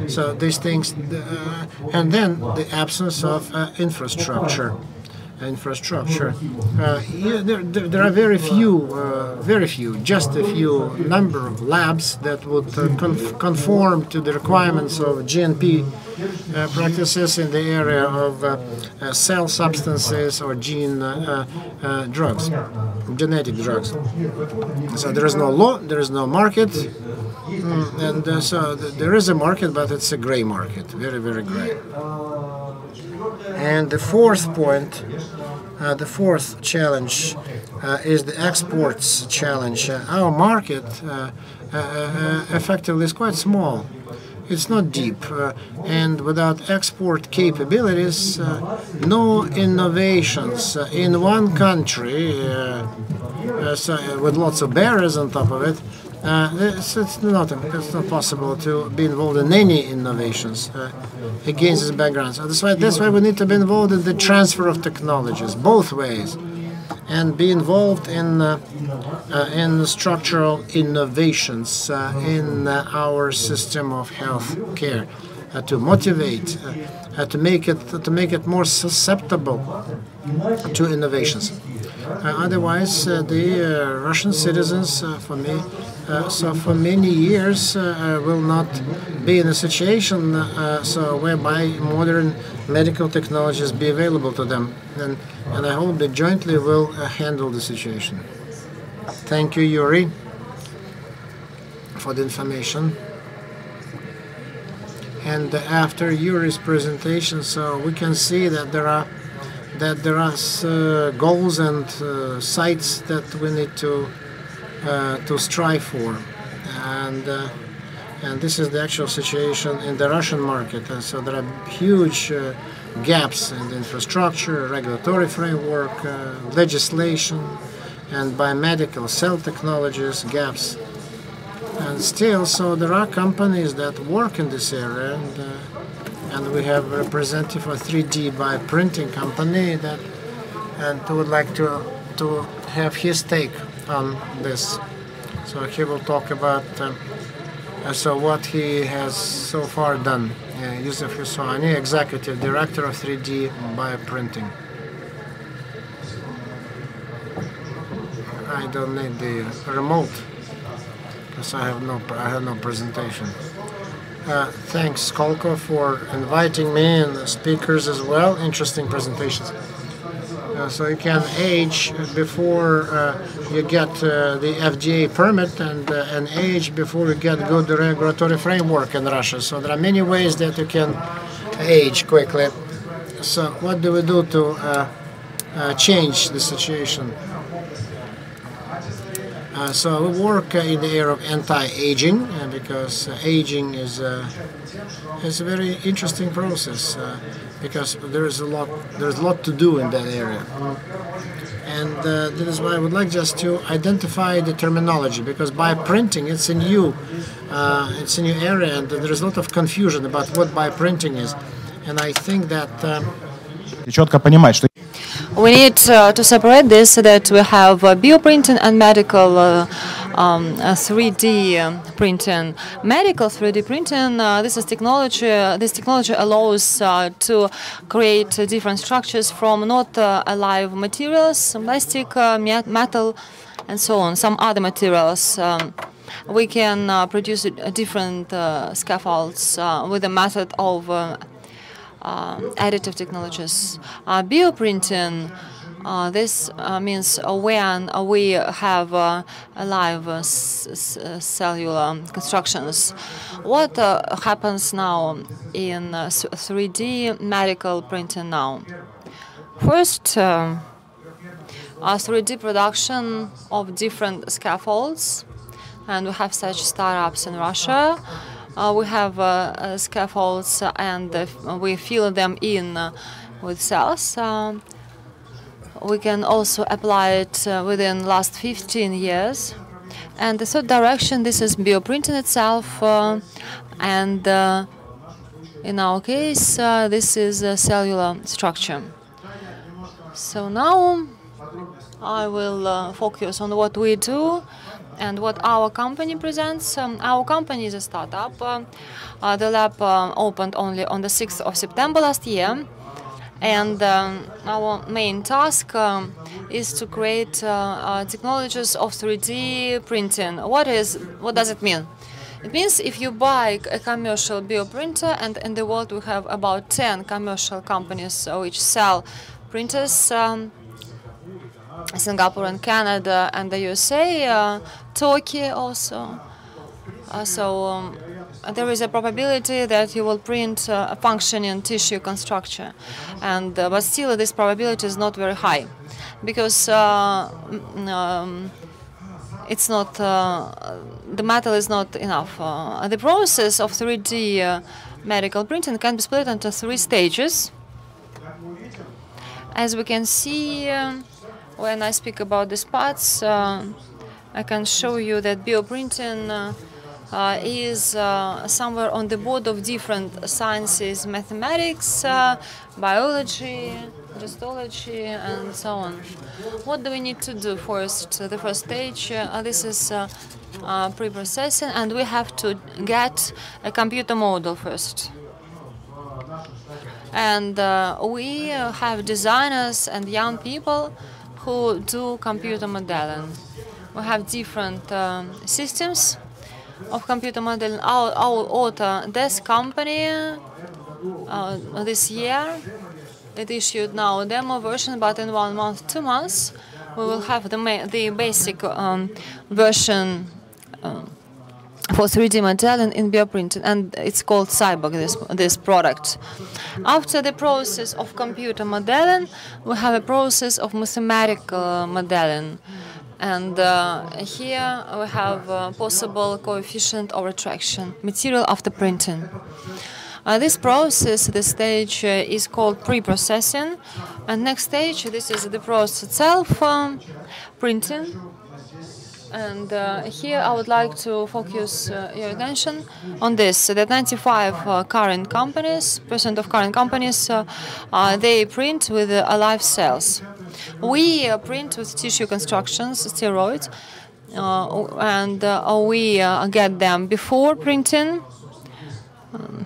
So these things, uh, and then the absence of uh, infrastructure infrastructure. Uh, there, there, are very few, uh, very few, just a few number of labs that would uh, conf conform to the requirements of GMP uh, practices in the area of uh, uh, cell substances or gene drugs, genetic drugs. So there is no law, there is no market, mm, and so th there is a market, but it's a gray market, very, very gray. And the fourth point, uh, the fourth challenge uh, is the exports challenge. Uh, our market uh, uh, uh, effectively is quite small. It's not deep, and without export capabilities, no innovations in one country, so with lots of barriers on top of it, uh, it's, it's, not it's not possible to be involved in any innovations uh, against this background. That's why that's why we need to be involved in the transfer of technologies both ways, and be involved in uh, uh in structural innovations uh, in uh, our system of health care to motivate, to make it to make it more susceptible to innovations. otherwise, the Russian citizens, for me, uh, so for many years uh, will not be in a situation uh, so whereby modern medical technologies be available to them and, and I hope that jointly will handle the situation. Thank you Yuri for the information and after Yuri's presentation so we can see that there are that there are uh, goals and uh, sites that we need to uh, to strive for. And uh, and this is the actual situation in the Russian market. And so there are huge uh, gaps in the infrastructure, regulatory framework, legislation, and biomedical cell technologies gaps. And still, so there are companies that work in this area, and, uh, and we have a representative of 3D bioprinting company that and would like to to have his take on this. So he will talk about uh, so what he has so far done. Uh, Yusuf Khesuani, Executive Director of 3D Bioprinting. I don't need the remote because I have no I have no presentation. Uh, thanks, Skolkovo, for inviting me and the speakers as well. Interesting presentations. Uh, so you can age before uh, you get uh, the FDA permit and uh, and age before you get good regulatory framework in Russia. So there are many ways that you can age quickly. So what do we do to uh, uh, change the situation? Uh, so we work in the area of anti-aging uh, because aging is is a very interesting process because there is a lot there's a lot to do in that area and uh, this is why I would like just to identify the terminology because bioprinting it's a new uh, it's a new area and there is a lot of confusion about what bioprinting is. And I think that uh, we need uh, to separate this that we have uh, bioprinting and medical uh, um, 3D um, printing. Medical 3D printing, this is technology. this technology allows to create different structures from not alive materials, plastic, metal, and so on. Some other materials. Um, we can uh, produce different uh, scaffolds uh, with the method of uh, additive technologies. Uh, bioprinting, uh, this means when we have live cellular constructions. What happens now in 3D medical printing now? First, uh, 3D production of different scaffolds, and we have such startups in Russia. Uh, we have uh, uh, scaffolds and we fill them in with cells. We can also apply it within last 15 years. And the third direction, this is bioprinting itself. and in our case, this is a cellular structure. So now I will uh, focus on what we do and what our company presents. Um, our company is a startup. Uh, uh, the lab uh, opened only on the 6th of September last year. And um, our main task um, is to create uh, uh, technologies of 3D printing. What is? What does it mean? It means if you buy a commercial bioprinter, and in the world we have about 10 commercial companies which sell printers. Um, Singapore and Canada and the USA, uh, Turkey also. Uh, so um, there is a probability that you will print uh, a functioning tissue construction, and uh, but still this probability is not very high, because uh, um, it's not the metal is not enough. the process of 3D medical printing can be split into three stages. As we can see. When I speak about the spots, uh, I can show you that bioprinting uh, uh, is uh, somewhere on the board of different sciences, mathematics, uh, biology, histology, and so on. What do we need to do first? The first stage, uh, this is pre-processing, and we have to get a computer model first. And we have designers and young people who do computer modeling. We have different um, systems of computer modeling. Our, our author, this company, uh, this year, it issued now a demo version, but in one month, two months, we will have the, the basic um, version um, for 3D modeling in bioprinting, and it's called Cyborg, this, this product. After the process of computer modeling, we have a process of mathematical modeling. And uh, here we have possible coefficient of retraction, material after printing. Uh, this process, this stage, uh, is called pre-processing. And next stage, this is the process itself, um, printing And uh, here I would like to focus uh, your attention on this. That 95 uh, current companies, percent of current companies, uh, uh, they print with uh, alive cells. We uh, print with tissue constructions, spheroids, uh, and uh, we uh, get them before printing. Um,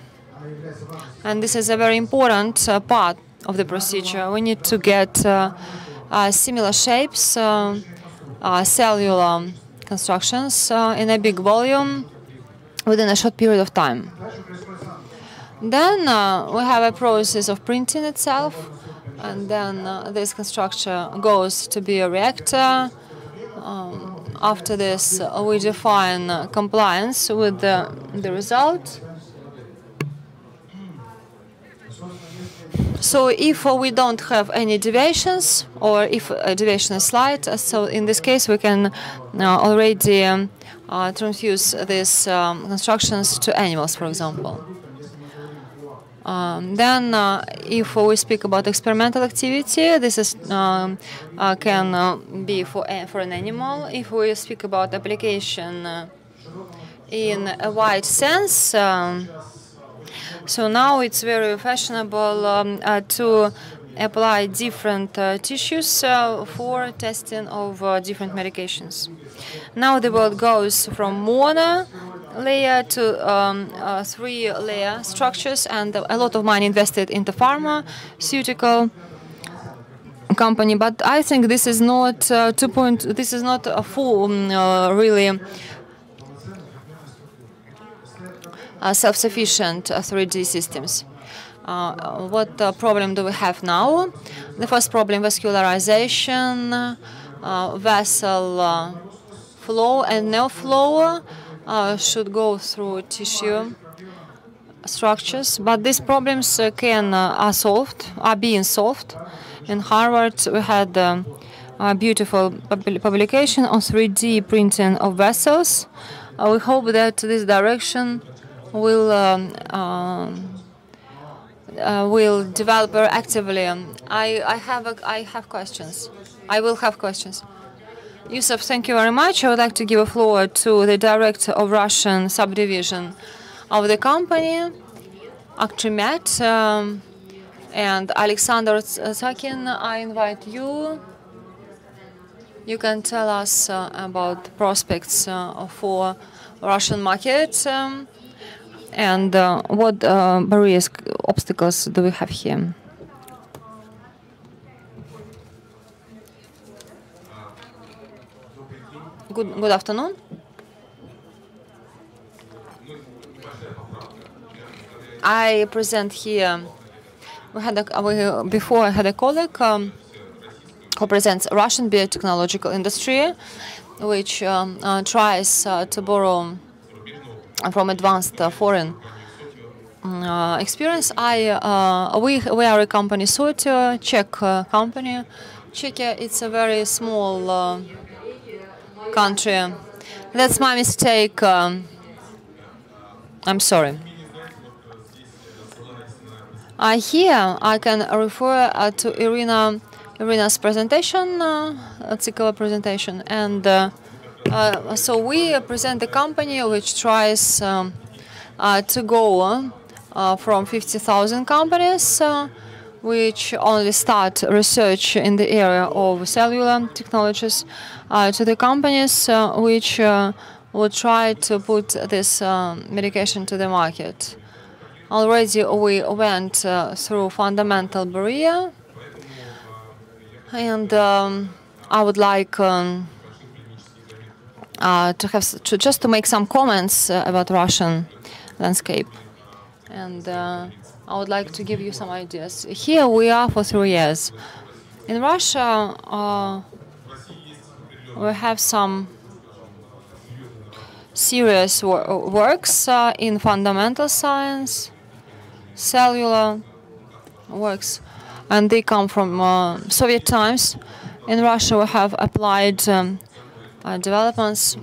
and this is a very important uh, part of the procedure. We need to get uh, uh, similar shapes, uh, uh, cellular constructions uh, in a big volume within a short period of time. Then uh, we have a process of printing itself, and then uh, this construction goes to bioreactor. Um, after this, uh, we define uh, compliance with the, the result. So if we don't have any deviations, or if a deviation is slight, uh, so in this case we can uh, already um, uh, transfuse these um, constructions to animals, for example. Um, then, uh, if we speak about experimental activity, this is um, uh, can uh, be for a, for an animal. If we speak about application in a wide sense, um, so now it's very fashionable um, uh, to apply different uh, tissues uh, for testing of uh, different medications. Now the world goes from mono layer to um, uh, three layer structures and a lot of money invested into pharmaceutical company but i think this is not uh, two point this is not a full um, uh, really uh, self-sufficient uh, 3d systems uh, what uh, problem do we have now the first problem vascularization uh, vessel uh, flow and nerve flow uh, should go through tissue structures, but these problems uh, can uh, are solved, are being solved. In Harvard, we had um, a beautiful publication on 3D printing of vessels. Uh, we hope that this direction will um, um, uh, will develop actively. I, I have a, I have questions. I will have questions. Yusuf, thank you very much. I would like to give a floor to the director of Russian subdivision of the company, Akhtrimet, um, and Alexander Sakin. I invite you. You can tell us uh, about the prospects uh, for Russian market um, and uh, what uh, barriers, obstacles do we have here? Good, good afternoon. I present here. We had a, we, before I had a colleague um, who presents Russian biotechnological industry, which um, uh, tries uh, to borrow from advanced uh, foreign uh, experience. I uh, we we are a company Sotio, Czech company. Czechia it's a very small country. That's my mistake. Um, I'm sorry. Uh, here I can refer uh, to Irina Irina's presentation, uh, Tsikova presentation, and uh, uh, so we present a company which tries um, uh, to go uh, from 50,000 companies uh, which only start research in the area of cellular technologies uh, to the companies uh, which uh, will try to put this medication to the market. Already we went uh, through fundamental barrier and um, I would like um, uh, to have to just to make some comments uh, about Russian landscape, and uh, I would like to give you some ideas. Here we are for three years. In Russia, uh, we have some serious wor- works uh, in fundamental science, cellular works, and they come from uh, Soviet times. In Russia, we have applied um, developments,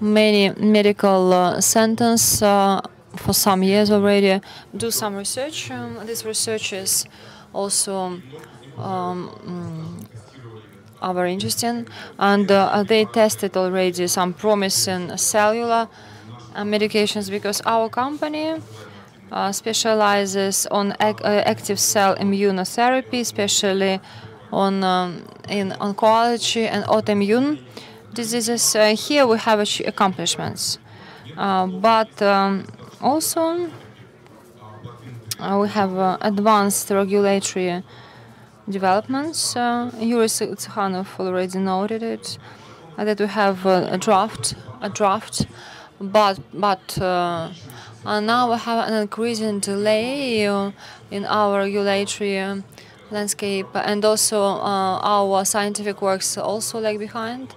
many medical uh, centers uh, for some years already. Do some research. Um, this research is also um, mm, are very interesting, and uh, they tested already some promising cellular uh, medications because our company uh, specializes on ac- uh, active cell immunotherapy, especially on um, in oncology and autoimmune diseases. Uh, here we have accomplishments, uh, but um, also uh, we have advanced regulatory developments. Uh, Yuri Sukhanov already noted it uh, that we have uh, a draft, a draft, but but uh, now we have an increasing delay in our regulatory landscape, and also our scientific works also lag behind.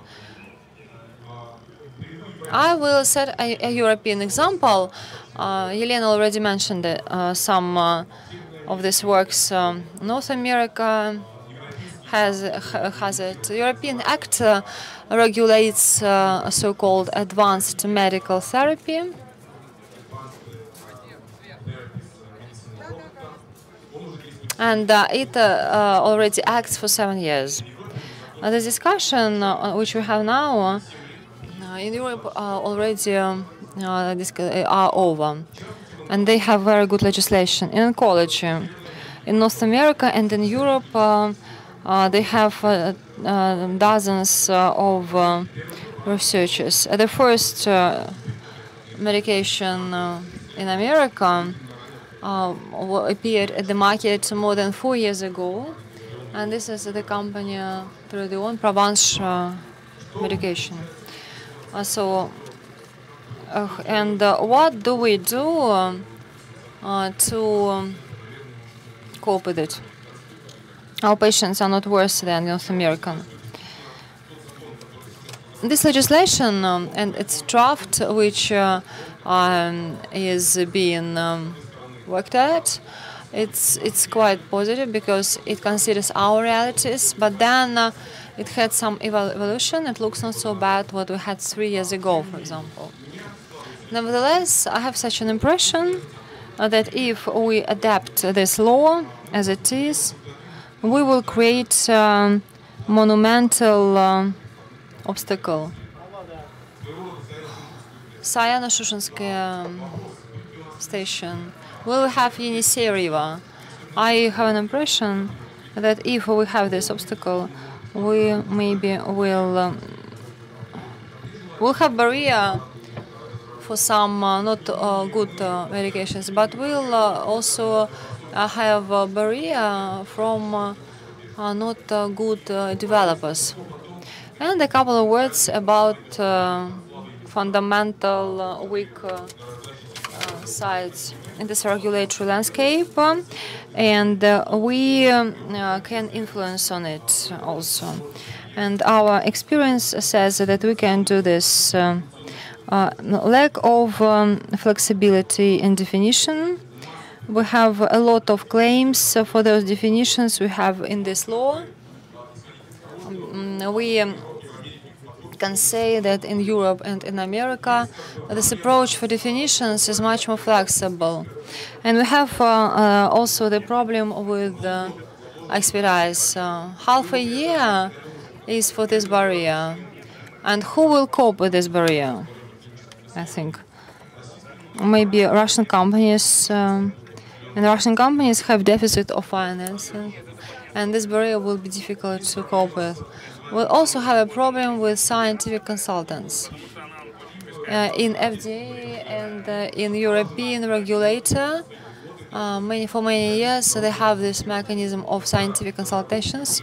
I will set a, a European example. Uh, Yelena already mentioned uh, some uh, of these works. Um, North America has ha- has it. European Act uh, regulates uh, so-called advanced medical therapy. And uh, it already acts for seven years. The discussion which we have now in Europe uh, already um, uh, uh, are over, and they have very good legislation in oncology. In North America and in Europe, uh, uh, they have uh, uh, dozens uh, of uh, researchers. Uh, the first uh, medication uh, in America uh, appeared at the market more than four years ago, and this is the company uh, Dendreon Provenge uh, medication. Uh, so, uh, and uh, what do we do to um, cope with it? Our patients are not worse than North American. This legislation um, and its draft, which uh, um, is being um, worked at, it's it's quite positive because it considers our realities. But then uh, it had some evolution. It looks not so bad what we had three years ago, for example. Nevertheless, I have such an impression uh, that if we adapt this law as it is, we will create um, monumental um, obstacle. Sayano-Shushenskaya um, station will have Yenisei. I have an impression that if we have this obstacle, we maybe will um, will have barrier for some uh, not uh, good uh, medications, but we'll uh, also uh, have a barrier from uh, uh, not uh, good uh, developers. And a couple of words about uh, fundamental uh, weak uh, uh, sides in this regulatory landscape, and uh, we um, uh, can influence on it also. And our experience says that we can do this. um uh, lack of um, flexibility in definition. We have a lot of claims for those definitions we have in this law. Um, we can say that in Europe and in America, this approach for definitions is much more flexible. And we have uh, uh, also the problem with uh, expertise. Uh, half a year is for this barrier. And who will cope with this barrier? I think maybe Russian companies um, and Russian companies have deficit of financing, and this barrier will be difficult to cope with. We'll also have a problem with scientific consultants. Uh, in FDA and uh, in European regulator, uh, many, for many years they have this mechanism of scientific consultations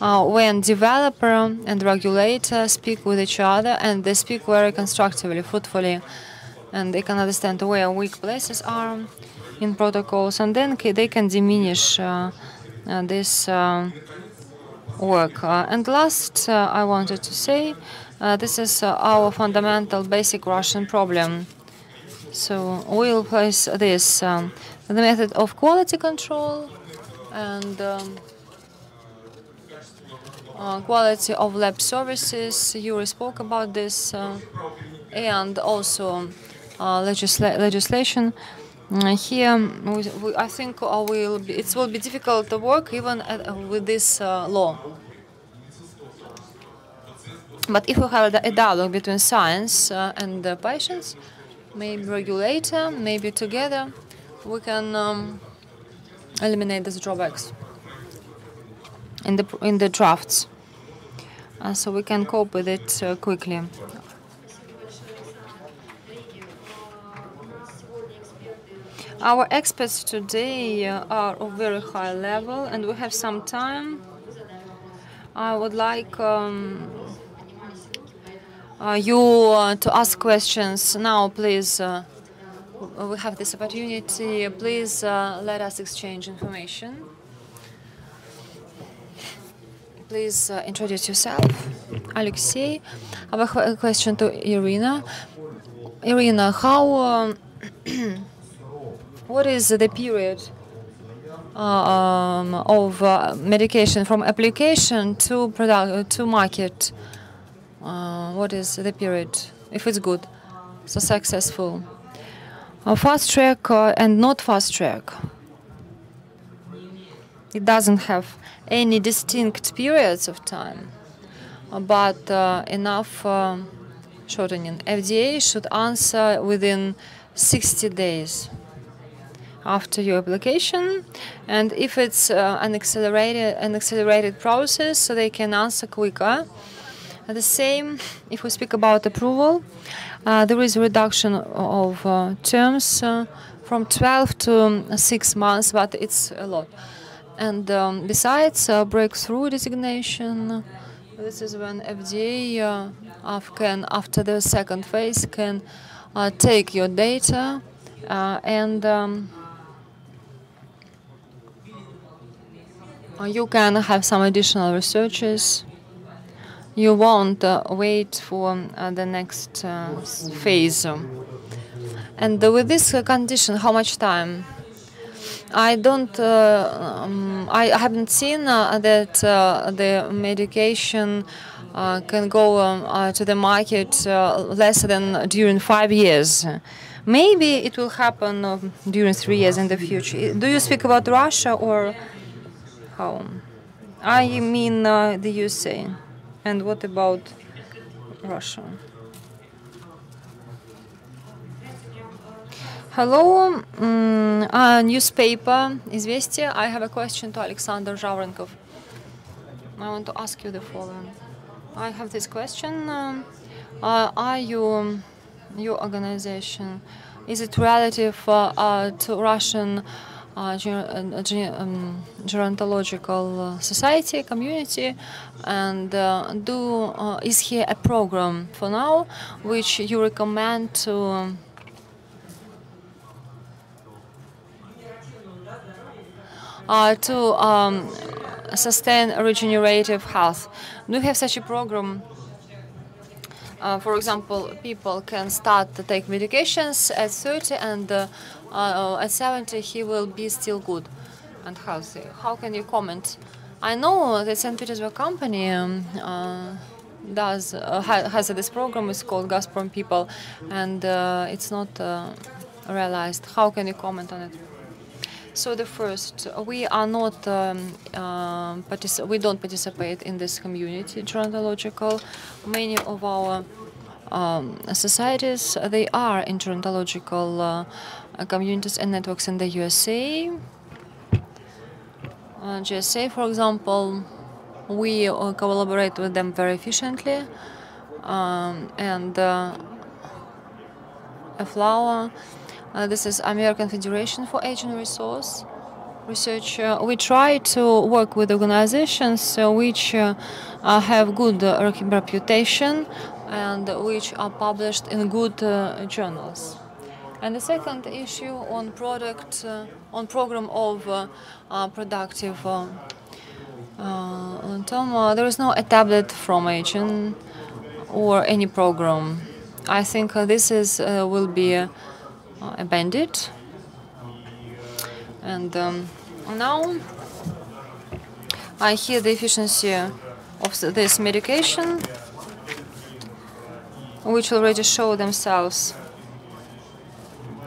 uh, when developer and regulator speak with each other and they speak very constructively, fruitfully, and they can understand where weak places are in protocols, and then they can diminish uh, uh, this work. Uh, and last, uh, I wanted to say, uh, this is our fundamental, basic Russian problem. So we'll place this um, the method of quality control and um, uh, quality of lab services. Yuri spoke about this, uh, and also uh, legisla- legislation. Here, we, I think uh, will be, it will be difficult to work even uh, with this uh, law. But if we have a dialogue between science uh, and the patients, maybe regulator, maybe together, we can um, eliminate these drawbacks in the in the drafts, uh, so we can cope with it uh, quickly. Our experts today are of very high level, and we have some time. I would like um, uh, you uh, to ask questions now, please. Uh, we have this opportunity. Please uh, let us exchange information. Please uh, introduce yourself. Alexei. I have a question to Irina. Irina, how, um, what is the period uh, um, of uh, medication from application to product to market? Uh, what is the period, if it's good, so successful? fast track uh, and not fast track. It doesn't have any distinct periods of time, but uh, enough uh, shortening. FDA should answer within 60 days after your application, and if it's uh, an accelerated an accelerated process, so they can answer quicker. The same, if we speak about approval, uh, there is a reduction of uh, terms uh, from 12 to um, 6 months, but it's a lot. And um, besides breakthrough designation, this is when FDA uh, can, after the second phase, can uh, take your data uh, and um, you can have some additional researches you won't uh, wait for uh, the next uh, phase. And with this condition, how much time? I don't. Uh, um, I haven't seen uh, that uh, the medication can go um, to the market less than during five years. Maybe it will happen um, during three years in the future. Do you speak about Russia or how? I mean the USA. And what about Russia? Hello, um, uh, newspaper Izvestia. I have a question to Alexander Zhavoronkov. I want to ask you the following. I have this question. Um, uh, are you, your organization, is it relative uh, uh to Russian uh, gerontological uh, society community and uh, do is here a program for now which you recommend to Uh, to um, sustain regenerative health. Do you have such a program? Uh, for example, people can start to take medications at 30 and uh, uh, at 70 he will be still good and healthy. How can you comment? I know that St. Petersburg company um, uh, does uh, ha has this program. It's called Gazprom People, and uh, it's not uh, realized. How can you comment on it? So the first, we are not um, uh, we don't participate in this community gerontological. Many of our um, societies they are in gerontological uh, communities and networks in the USA. Uh, GSA, for example, we uh, collaborate with them very efficiently, um, and uh, EFLAWA, uh, this is American Federation for Aging Resource Research. Uh, we try to work with organizations uh, which uh, have good reputation and which are published in good journals. And the second issue on product, uh, on program of uh, uh, productive uh, uh, there is no a tablet from agent or any program. I think uh, this is will be abandoned. And um, now I hear the efficiency of this medication, which already show themselves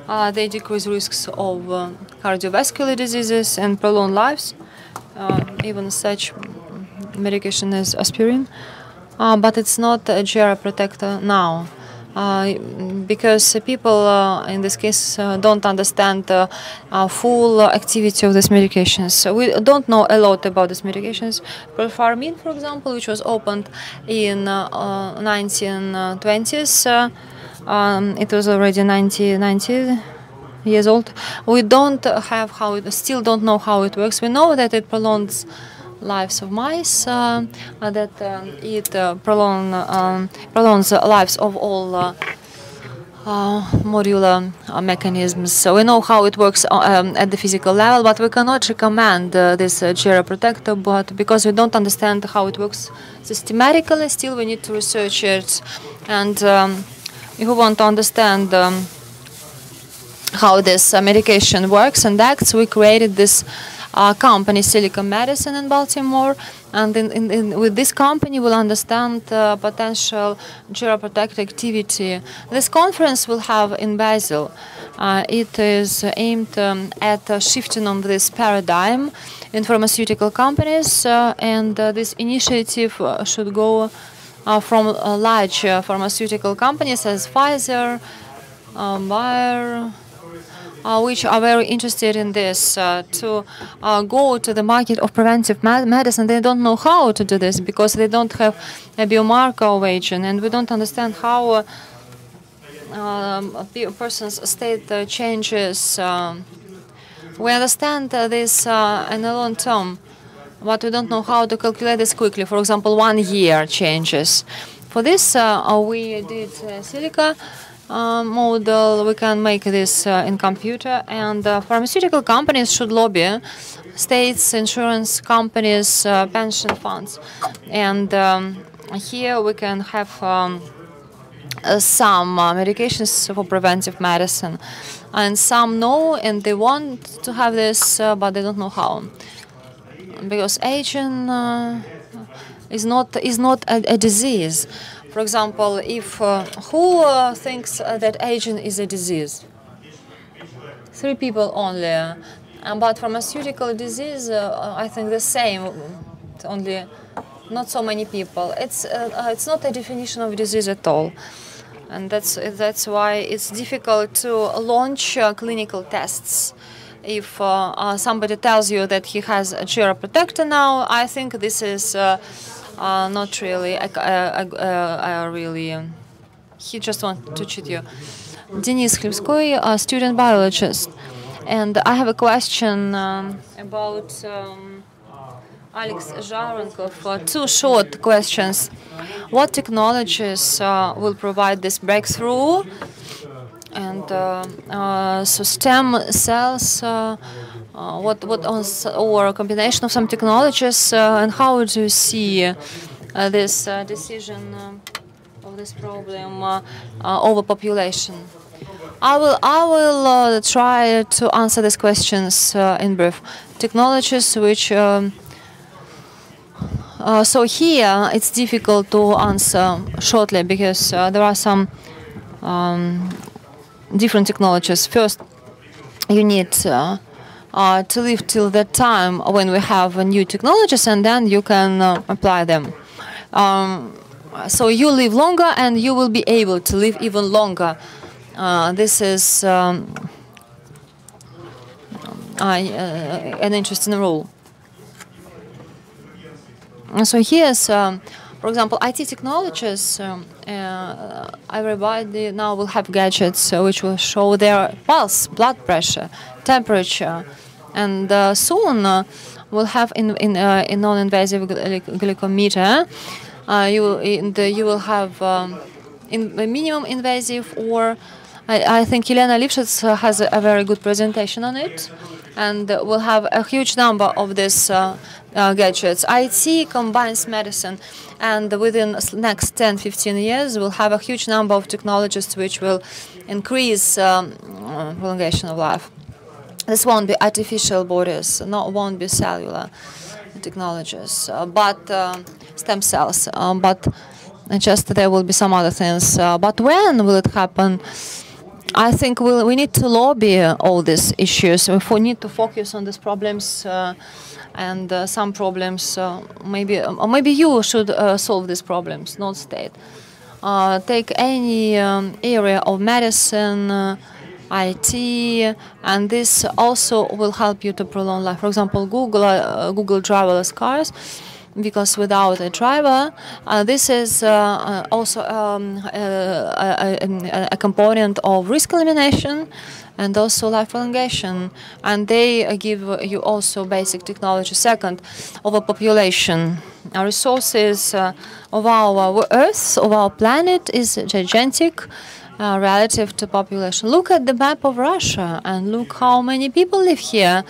uh, they decrease risks of uh, cardiovascular diseases and prolong lives. Uh, even such medication as aspirin uh, but it's not a geroprotector now. Uh, because people uh, in this case don't understand the full activity of these medications. So we don't know a lot about these medications. Chlorpheniramine, for example, which was opened in 1920s, um, it was already 90, 90 years old. We don't have how it still don't know how it works. We know that it prolongs lives of mice, uh, that uh, it uh, prolong, um, prolongs lives of all uh, uh, modular uh, mechanisms. So we know how it works um, at the physical level, but we cannot recommend this uh, protector, but because we don't understand how it works systematically, still we need to research it. And um, we want to understand um, how this medication works and acts, we created this uh, company, Silicon Medicine in Baltimore. And in, in, in, with this company, we'll understand uh, potential geroprotective activity. This conference will have in Basel. Uh, it is aimed um, at shifting on this paradigm in pharmaceutical companies, uh, and uh, this initiative uh, should go from large pharmaceutical companies as Pfizer, Bayer, uh, which are very interested in this uh, to uh, go to the market of preventive medicine. They don't know how to do this because they don't have a biomarker aging, and we don't understand how um, a person's state changes. Um, we understand this in the long term, but we don't know how to calculate this quickly. For example, one year changes. For this, we did silica uh, model. We can make this uh, in computer, and uh, pharmaceutical companies should lobby states, insurance companies, uh, pension funds, and um, here we can have um, uh, some uh, medications for preventive medicine, and some know and they want to have this, but they don't know how, because aging is not is not a, a disease. For example, if uh, who uh, thinks uh, that aging is a disease? Three people only. Um, but pharmaceutical disease, uh, I think the same. Only not so many people. It's uh, it's not a definition of disease at all, and that's that's why it's difficult to launch uh, clinical tests. If somebody tells you that he has a geroprotector now, I think this is uh, not really. I, really. Um, he just wanted to cheat you. Denis Khlebskoy, a student biologist. And I have a question um, about um, Alex Zhavoronkov. Uh, two short questions. What technologies uh, will provide this breakthrough? And uh, uh so stem cells uh, uh, what what or a combination of some technologies uh, and how do you see uh, this decision of this problem overpopulation? I will I will try to answer these questions in brief. Technologies which um, uh, so here it's difficult to answer shortly because uh, there are some um, different technologies. First, you need uh, uh, to live till that time when we have new technologies and then you can uh, apply them. Um, so you live longer and you will be able to live even longer. Uh, this is um, uh, an interesting rule. So here's, um, for example, IT technologies. Um, uh, everybody now will have gadgets uh, which will show their pulse, blood pressure, temperature, and uh, soon uh, we'll have in in uh, a non-invasive glucometer. you will you will have um, in minimum invasive or I, I think Elena Lifshitz has a, a, very good presentation on it, and we'll have a huge number of these uh, uh, gadgets. IT combines medicine, and within the next 10, 15 years, we'll have a huge number of technologies which will increase um, prolongation of life. This won't be artificial bodies, not won't be cellular technologies, uh, but uh, stem cells. Um, but just there will be some other things. Uh, but when will it happen? I think we we need to lobby all these issues. We need to focus on these problems, uh, and uh, some problems, uh, maybe or maybe you should uh, solve these problems, not state. Uh, take any um, area of medicine. Uh, IT, and this also will help you to prolong life. For example, Google uh, Google driverless cars because without a driver, uh, this is uh, uh also um, a, a, a, component of risk elimination and also life prolongation. And they give you also basic technology. Second, overpopulation. Our resources uh, of our Earth, of our planet, is gigantic. Uh, relative to population. Look at the map of Russia and look how many people live here.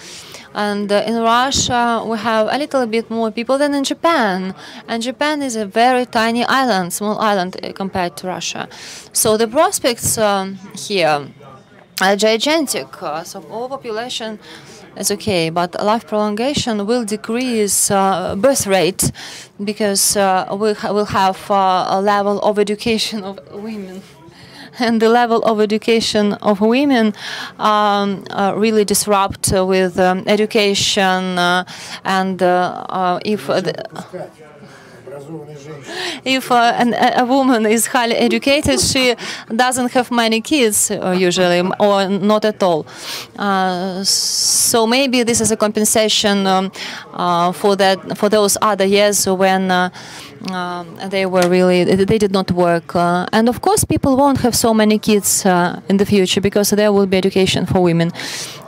And uh, in Russia, we have a little bit more people than in Japan. And Japan is a very tiny island, small island uh, compared to Russia. So the prospects um, here are gigantic. Uh, so overpopulation is okay, but life prolongation will decrease uh, birth rate because uh, we ha will have uh, a level of education of women and the level of education of women um, uh, really disrupt with um, education uh, and uh, uh, if if uh, an, a woman is highly educated, she doesn't have many kids uh, usually, or not at all. Uh, so maybe this is a compensation um, uh, for that for those other years when. Uh, um, they were really they did not work uh, and of course people won't have so many kids in the future because there will be education for women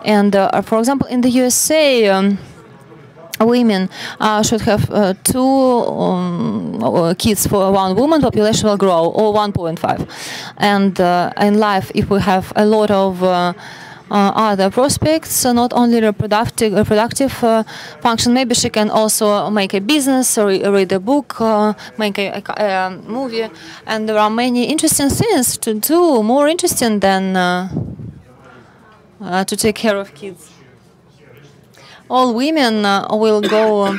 and for example in the USA um, women uh, should have uh, two um, uh, kids for one woman, population will grow, or 1.5. And uh, in life, if we have a lot of uh, uh, other prospects, not only reproductive, reproductive function, maybe she can also make a business, or read a book, make a, a, a, movie. And there are many interesting things to do, more interesting than to take care of kids all women uh, will go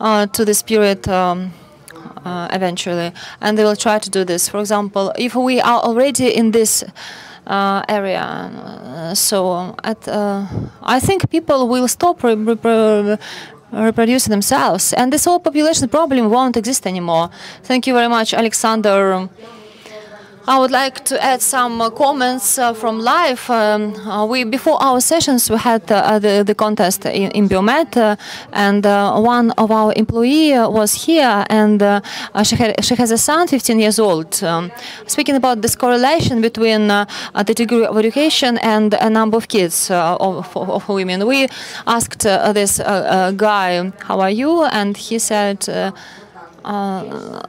uh, to the spirit um, uh, eventually, and they will try to do this. For example, if we are already in this uh, area. Uh, so at, uh, I think people will stop re re reproducing themselves, and this whole population problem won't exist anymore. Thank you very much, Alexander. I would like to add some uh, comments uh, from live. Um, uh, we before our sessions we had uh, the, the contest in, in uh, and uh, one of our employee was here, and she had she has a son, 15 years old. Um, speaking about this correlation between the degree of education and a number of kids of, of, women, we asked this guy, "How are you?" and he said. Uh,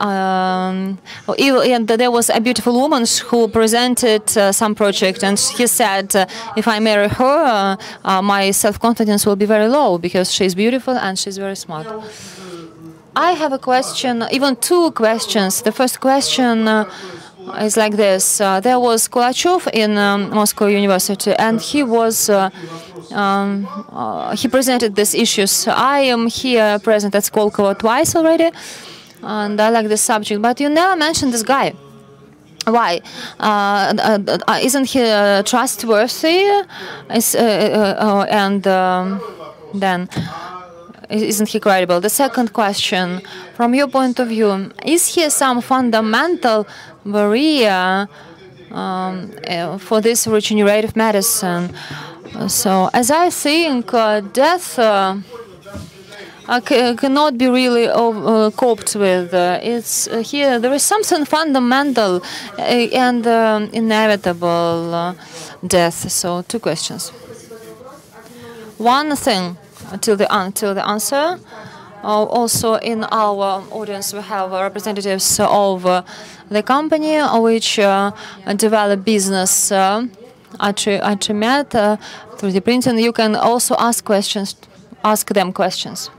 um, and there was a beautiful woman who presented uh, some project, and he said, uh, "If I marry her, uh, my self-confidence will be very low because she's beautiful and she's very smart." I have a question, even two questions. The first question uh, is like this: uh, There was Skulachev in um, Moscow University, and he was. Um, he presented these issues. I am here present at Skolkovo twice already, and I like this subject. But you never mentioned this guy. Why? Uh, uh, uh isn't he uh, trustworthy? Is, uh, uh, and um, then isn't he credible? The second question, from your point of view, is he some fundamental barrier um, for this regenerative medicine? So, as I think, death uh, cannot be really uh, coped with. Uh, it's uh, here there is something fundamental uh, and um, inevitable uh, death. So two questions. One thing until the until the answer. Uh, also, in our audience, we have representatives of uh, the company uh, which develop business uh, at 3D printing. You can also ask questions, ask them questions.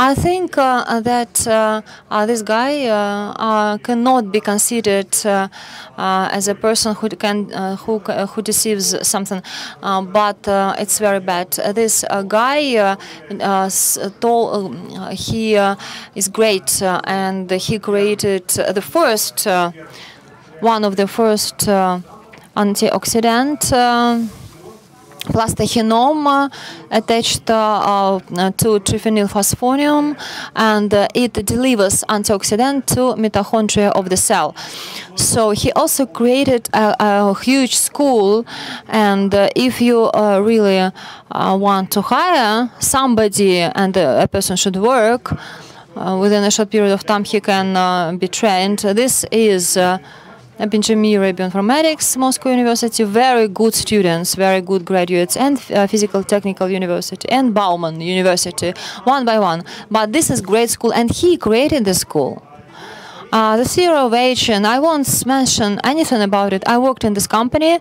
I think uh, that uh, uh, this guy uh, uh, cannot be considered uh, as a person who can who who deceives something, but it's very bad. This guy told um, he is great and he created the first one of the first antioxidant. Plastoquinone uh, attached uh, uh, to triphenylphosphonium and uh, it delivers antioxidant to mitochondria of the cell. So he also created a, a huge school and uh, if you uh, really uh, want to hire somebody and a person should work within a short period of time he can be trained. This is uh, Benjamin Bioinformatics, Moscow University, very good students, very good graduates, and uh, Physical Technical University, and Bauman University, one by one. But this is great school, and he created the school. Uh, the theory of aging, I won't mention anything about it. I worked in this company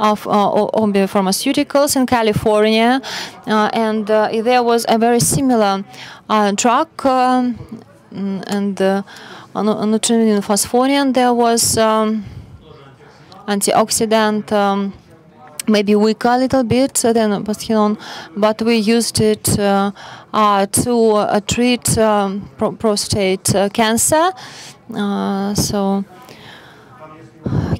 of uh, Ombi Pharmaceuticals in California, uh, and uh, there was a very similar uh, drug, um, and uh, nutrient phosphorian. There was um, antioxidant. Um, maybe weak a little bit uh, than Bastion, but we used it uh, uh, to uh, treat um, pro- prostate uh, cancer. Uh, so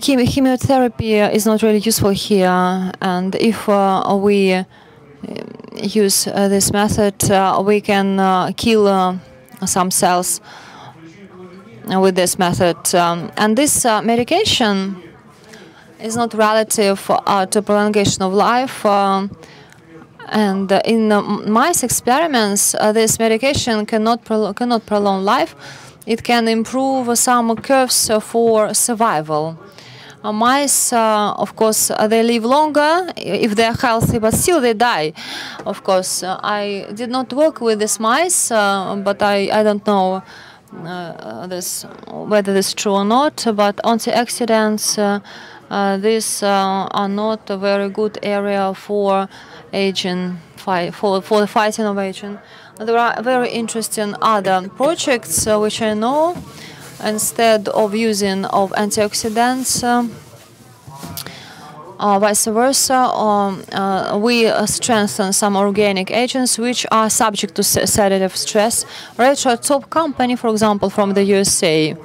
chemotherapy is not really useful here, and if uh, we uh, use uh, this method, uh, we can uh, kill uh, some cells with this method. Um, and this uh, medication is not relative uh, to prolongation of life. um, and uh, in uh, mice experiments, uh, this medication cannot prol- cannot prolong life. It can improve some curves for survival. Uh, mice, uh, of course, uh, they live longer if they are healthy, but still they die. Of course, uh, I did not work with these mice, uh, but I, I don't know this whether this is true or not. But antioxidants, uh, uh, these uh, are not a very good area for aging, for for the fighting of aging. There are very interesting other projects uh, which I know. Instead of using of antioxidants. Uh, vice versa, um, uh, we uh, strengthen some organic agents which are subject to se- sedative stress. Retrotope company, for example, from the USA.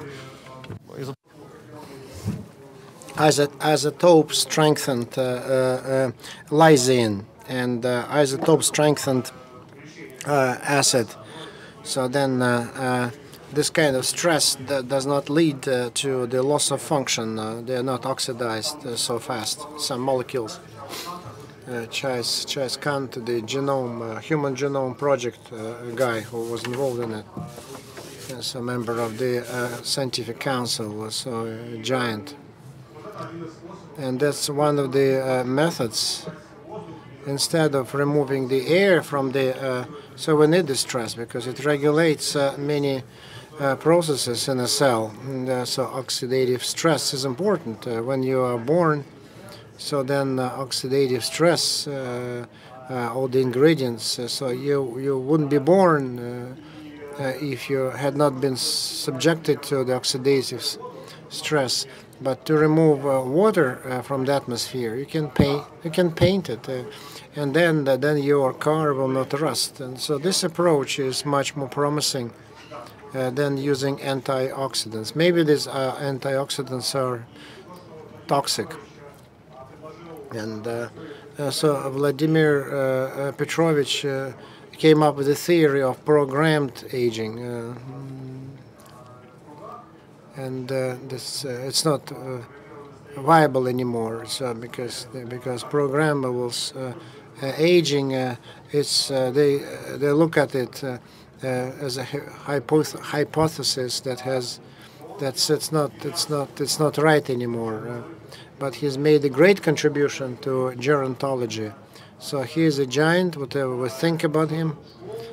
Isot- isotope strengthened uh, uh, lysine and isotope strengthened uh, acid. So then this kind of stress that does not lead uh, to the loss of function. Uh, they are not oxidized uh, so fast. Some molecules. Chase Chase Kant, the genome uh, human genome project uh, guy who was involved in it, as a member of the uh, scientific council, was a giant and that's one of the methods instead of removing the air from the so we need the stress because it regulates uh, many uh, processes in a cell and, uh, so oxidative stress is important uh, when you are born so then uh, oxidative stress uh, uh, all the ingredients so you you wouldn't be born if you had not been subjected to the oxidative stress but to remove water from the atmosphere, you can paint. You can paint it, and then then your car will not rust. And so this approach is much more promising than using antioxidants. Maybe these uh, antioxidants are toxic. And uh, uh, so Vladimir uh, uh, Petrovich uh, came up with a theory of programmed aging. Uh, and uh, this uh, it's not uh, viable anymore. So because because programmables uh, uh, aging, uh, it's uh, they uh, they look at it uh, uh, as a hypoth- hypothesis that has that's it's not it's not it's not right anymore. Uh, but he's made a great contribution to gerontology. So he is a giant, whatever we think about him,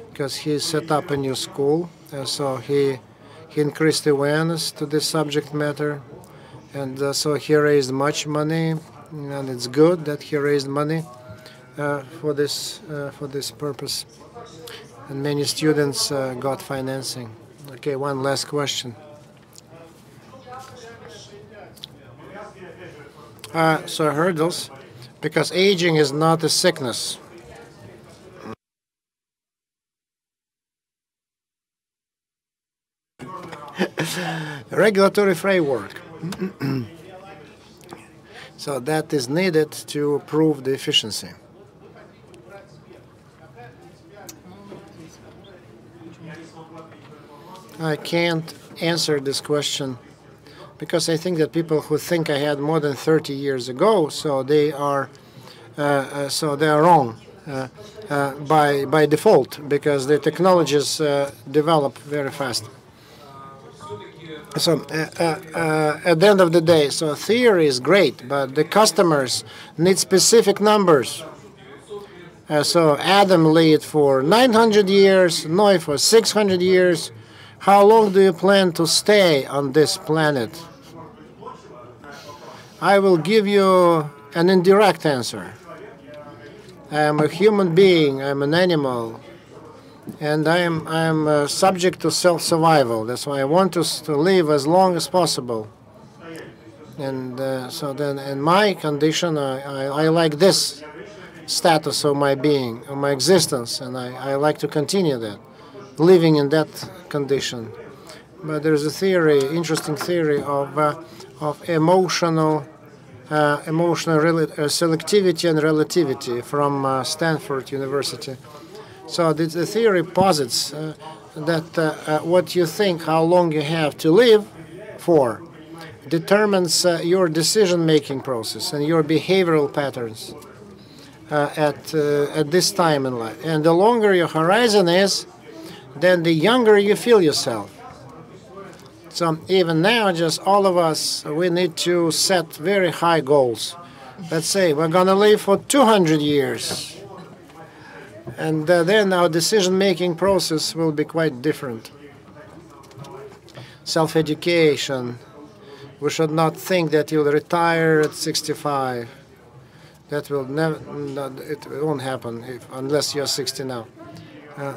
because he set up a new school. Uh, so he he increased awareness to this subject matter, and uh, so he raised much money, and it's good that he raised money uh, for this uh, for this purpose. And many students uh, got financing. Okay, one last question. Uh, so hurdles, because aging is not a sickness. Regulatory framework. so that is needed to prove the efficiency. I can't answer this question because I think that people who think I had more than 30 years ago, so they are, uh, uh, so they are wrong uh, uh by by default because the technologies uh, develop very fast. So uh, at the end of the day, so theory is great, but the customers need specific numbers. so Adam lived for 900 years, Noé for 600 years, how long do you plan to stay on this planet? I will give you an indirect answer. I am a human being, I am an animal, and I am, I am uh, subject to self-survival. That's why I want to, to live as long as possible. And uh, so then in my condition, I, I, I, like this status of my being, of my existence, and I, I like to continue that living in that condition. But there's a theory, interesting theory of uh, of emotional uh, emotional uh, selectivity and relativity from uh, Stanford University. So the, the theory posits uh, that uh, what you think, how long you have to live for, determines your decision-making process and your behavioral patterns at at this time in life. And the longer your horizon is, then the younger you feel yourself. So even now, just all of us, we need to set very high goals. Let's say we're going to live for 200 years. And uh, then our decision-making process will be quite different. Self-education. We should not think that you'll retire at 65. That will never, it won't happen if, unless you're 60 now. Uh,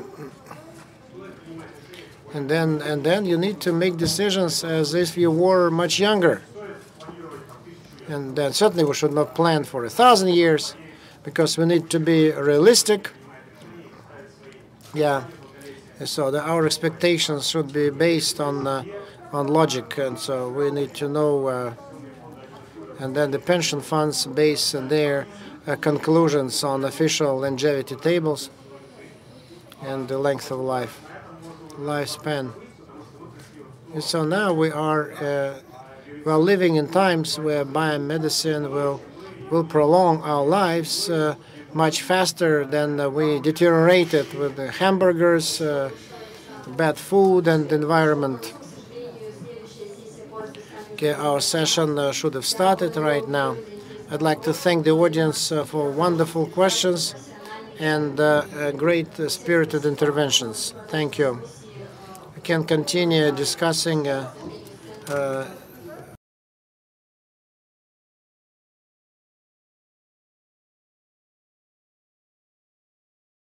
and then and then you need to make decisions as if you were much younger. And then certainly we should not plan for a thousand years, because we need to be realistic. Yeah, so the, our expectations should be based on uh, on logic, and so we need to know. Uh, and then the pension funds base their uh, conclusions on official longevity tables and the length of life lifespan. And so now we are uh, well living in times where biomedicine will will prolong our lives uh, much faster than uh, we deteriorated with the hamburgers, uh, bad food, and environment. Okay, our session uh, should have started right now. I'd like to thank the audience uh, for wonderful questions and great spirited interventions. Thank you can continue discussing uh, uh,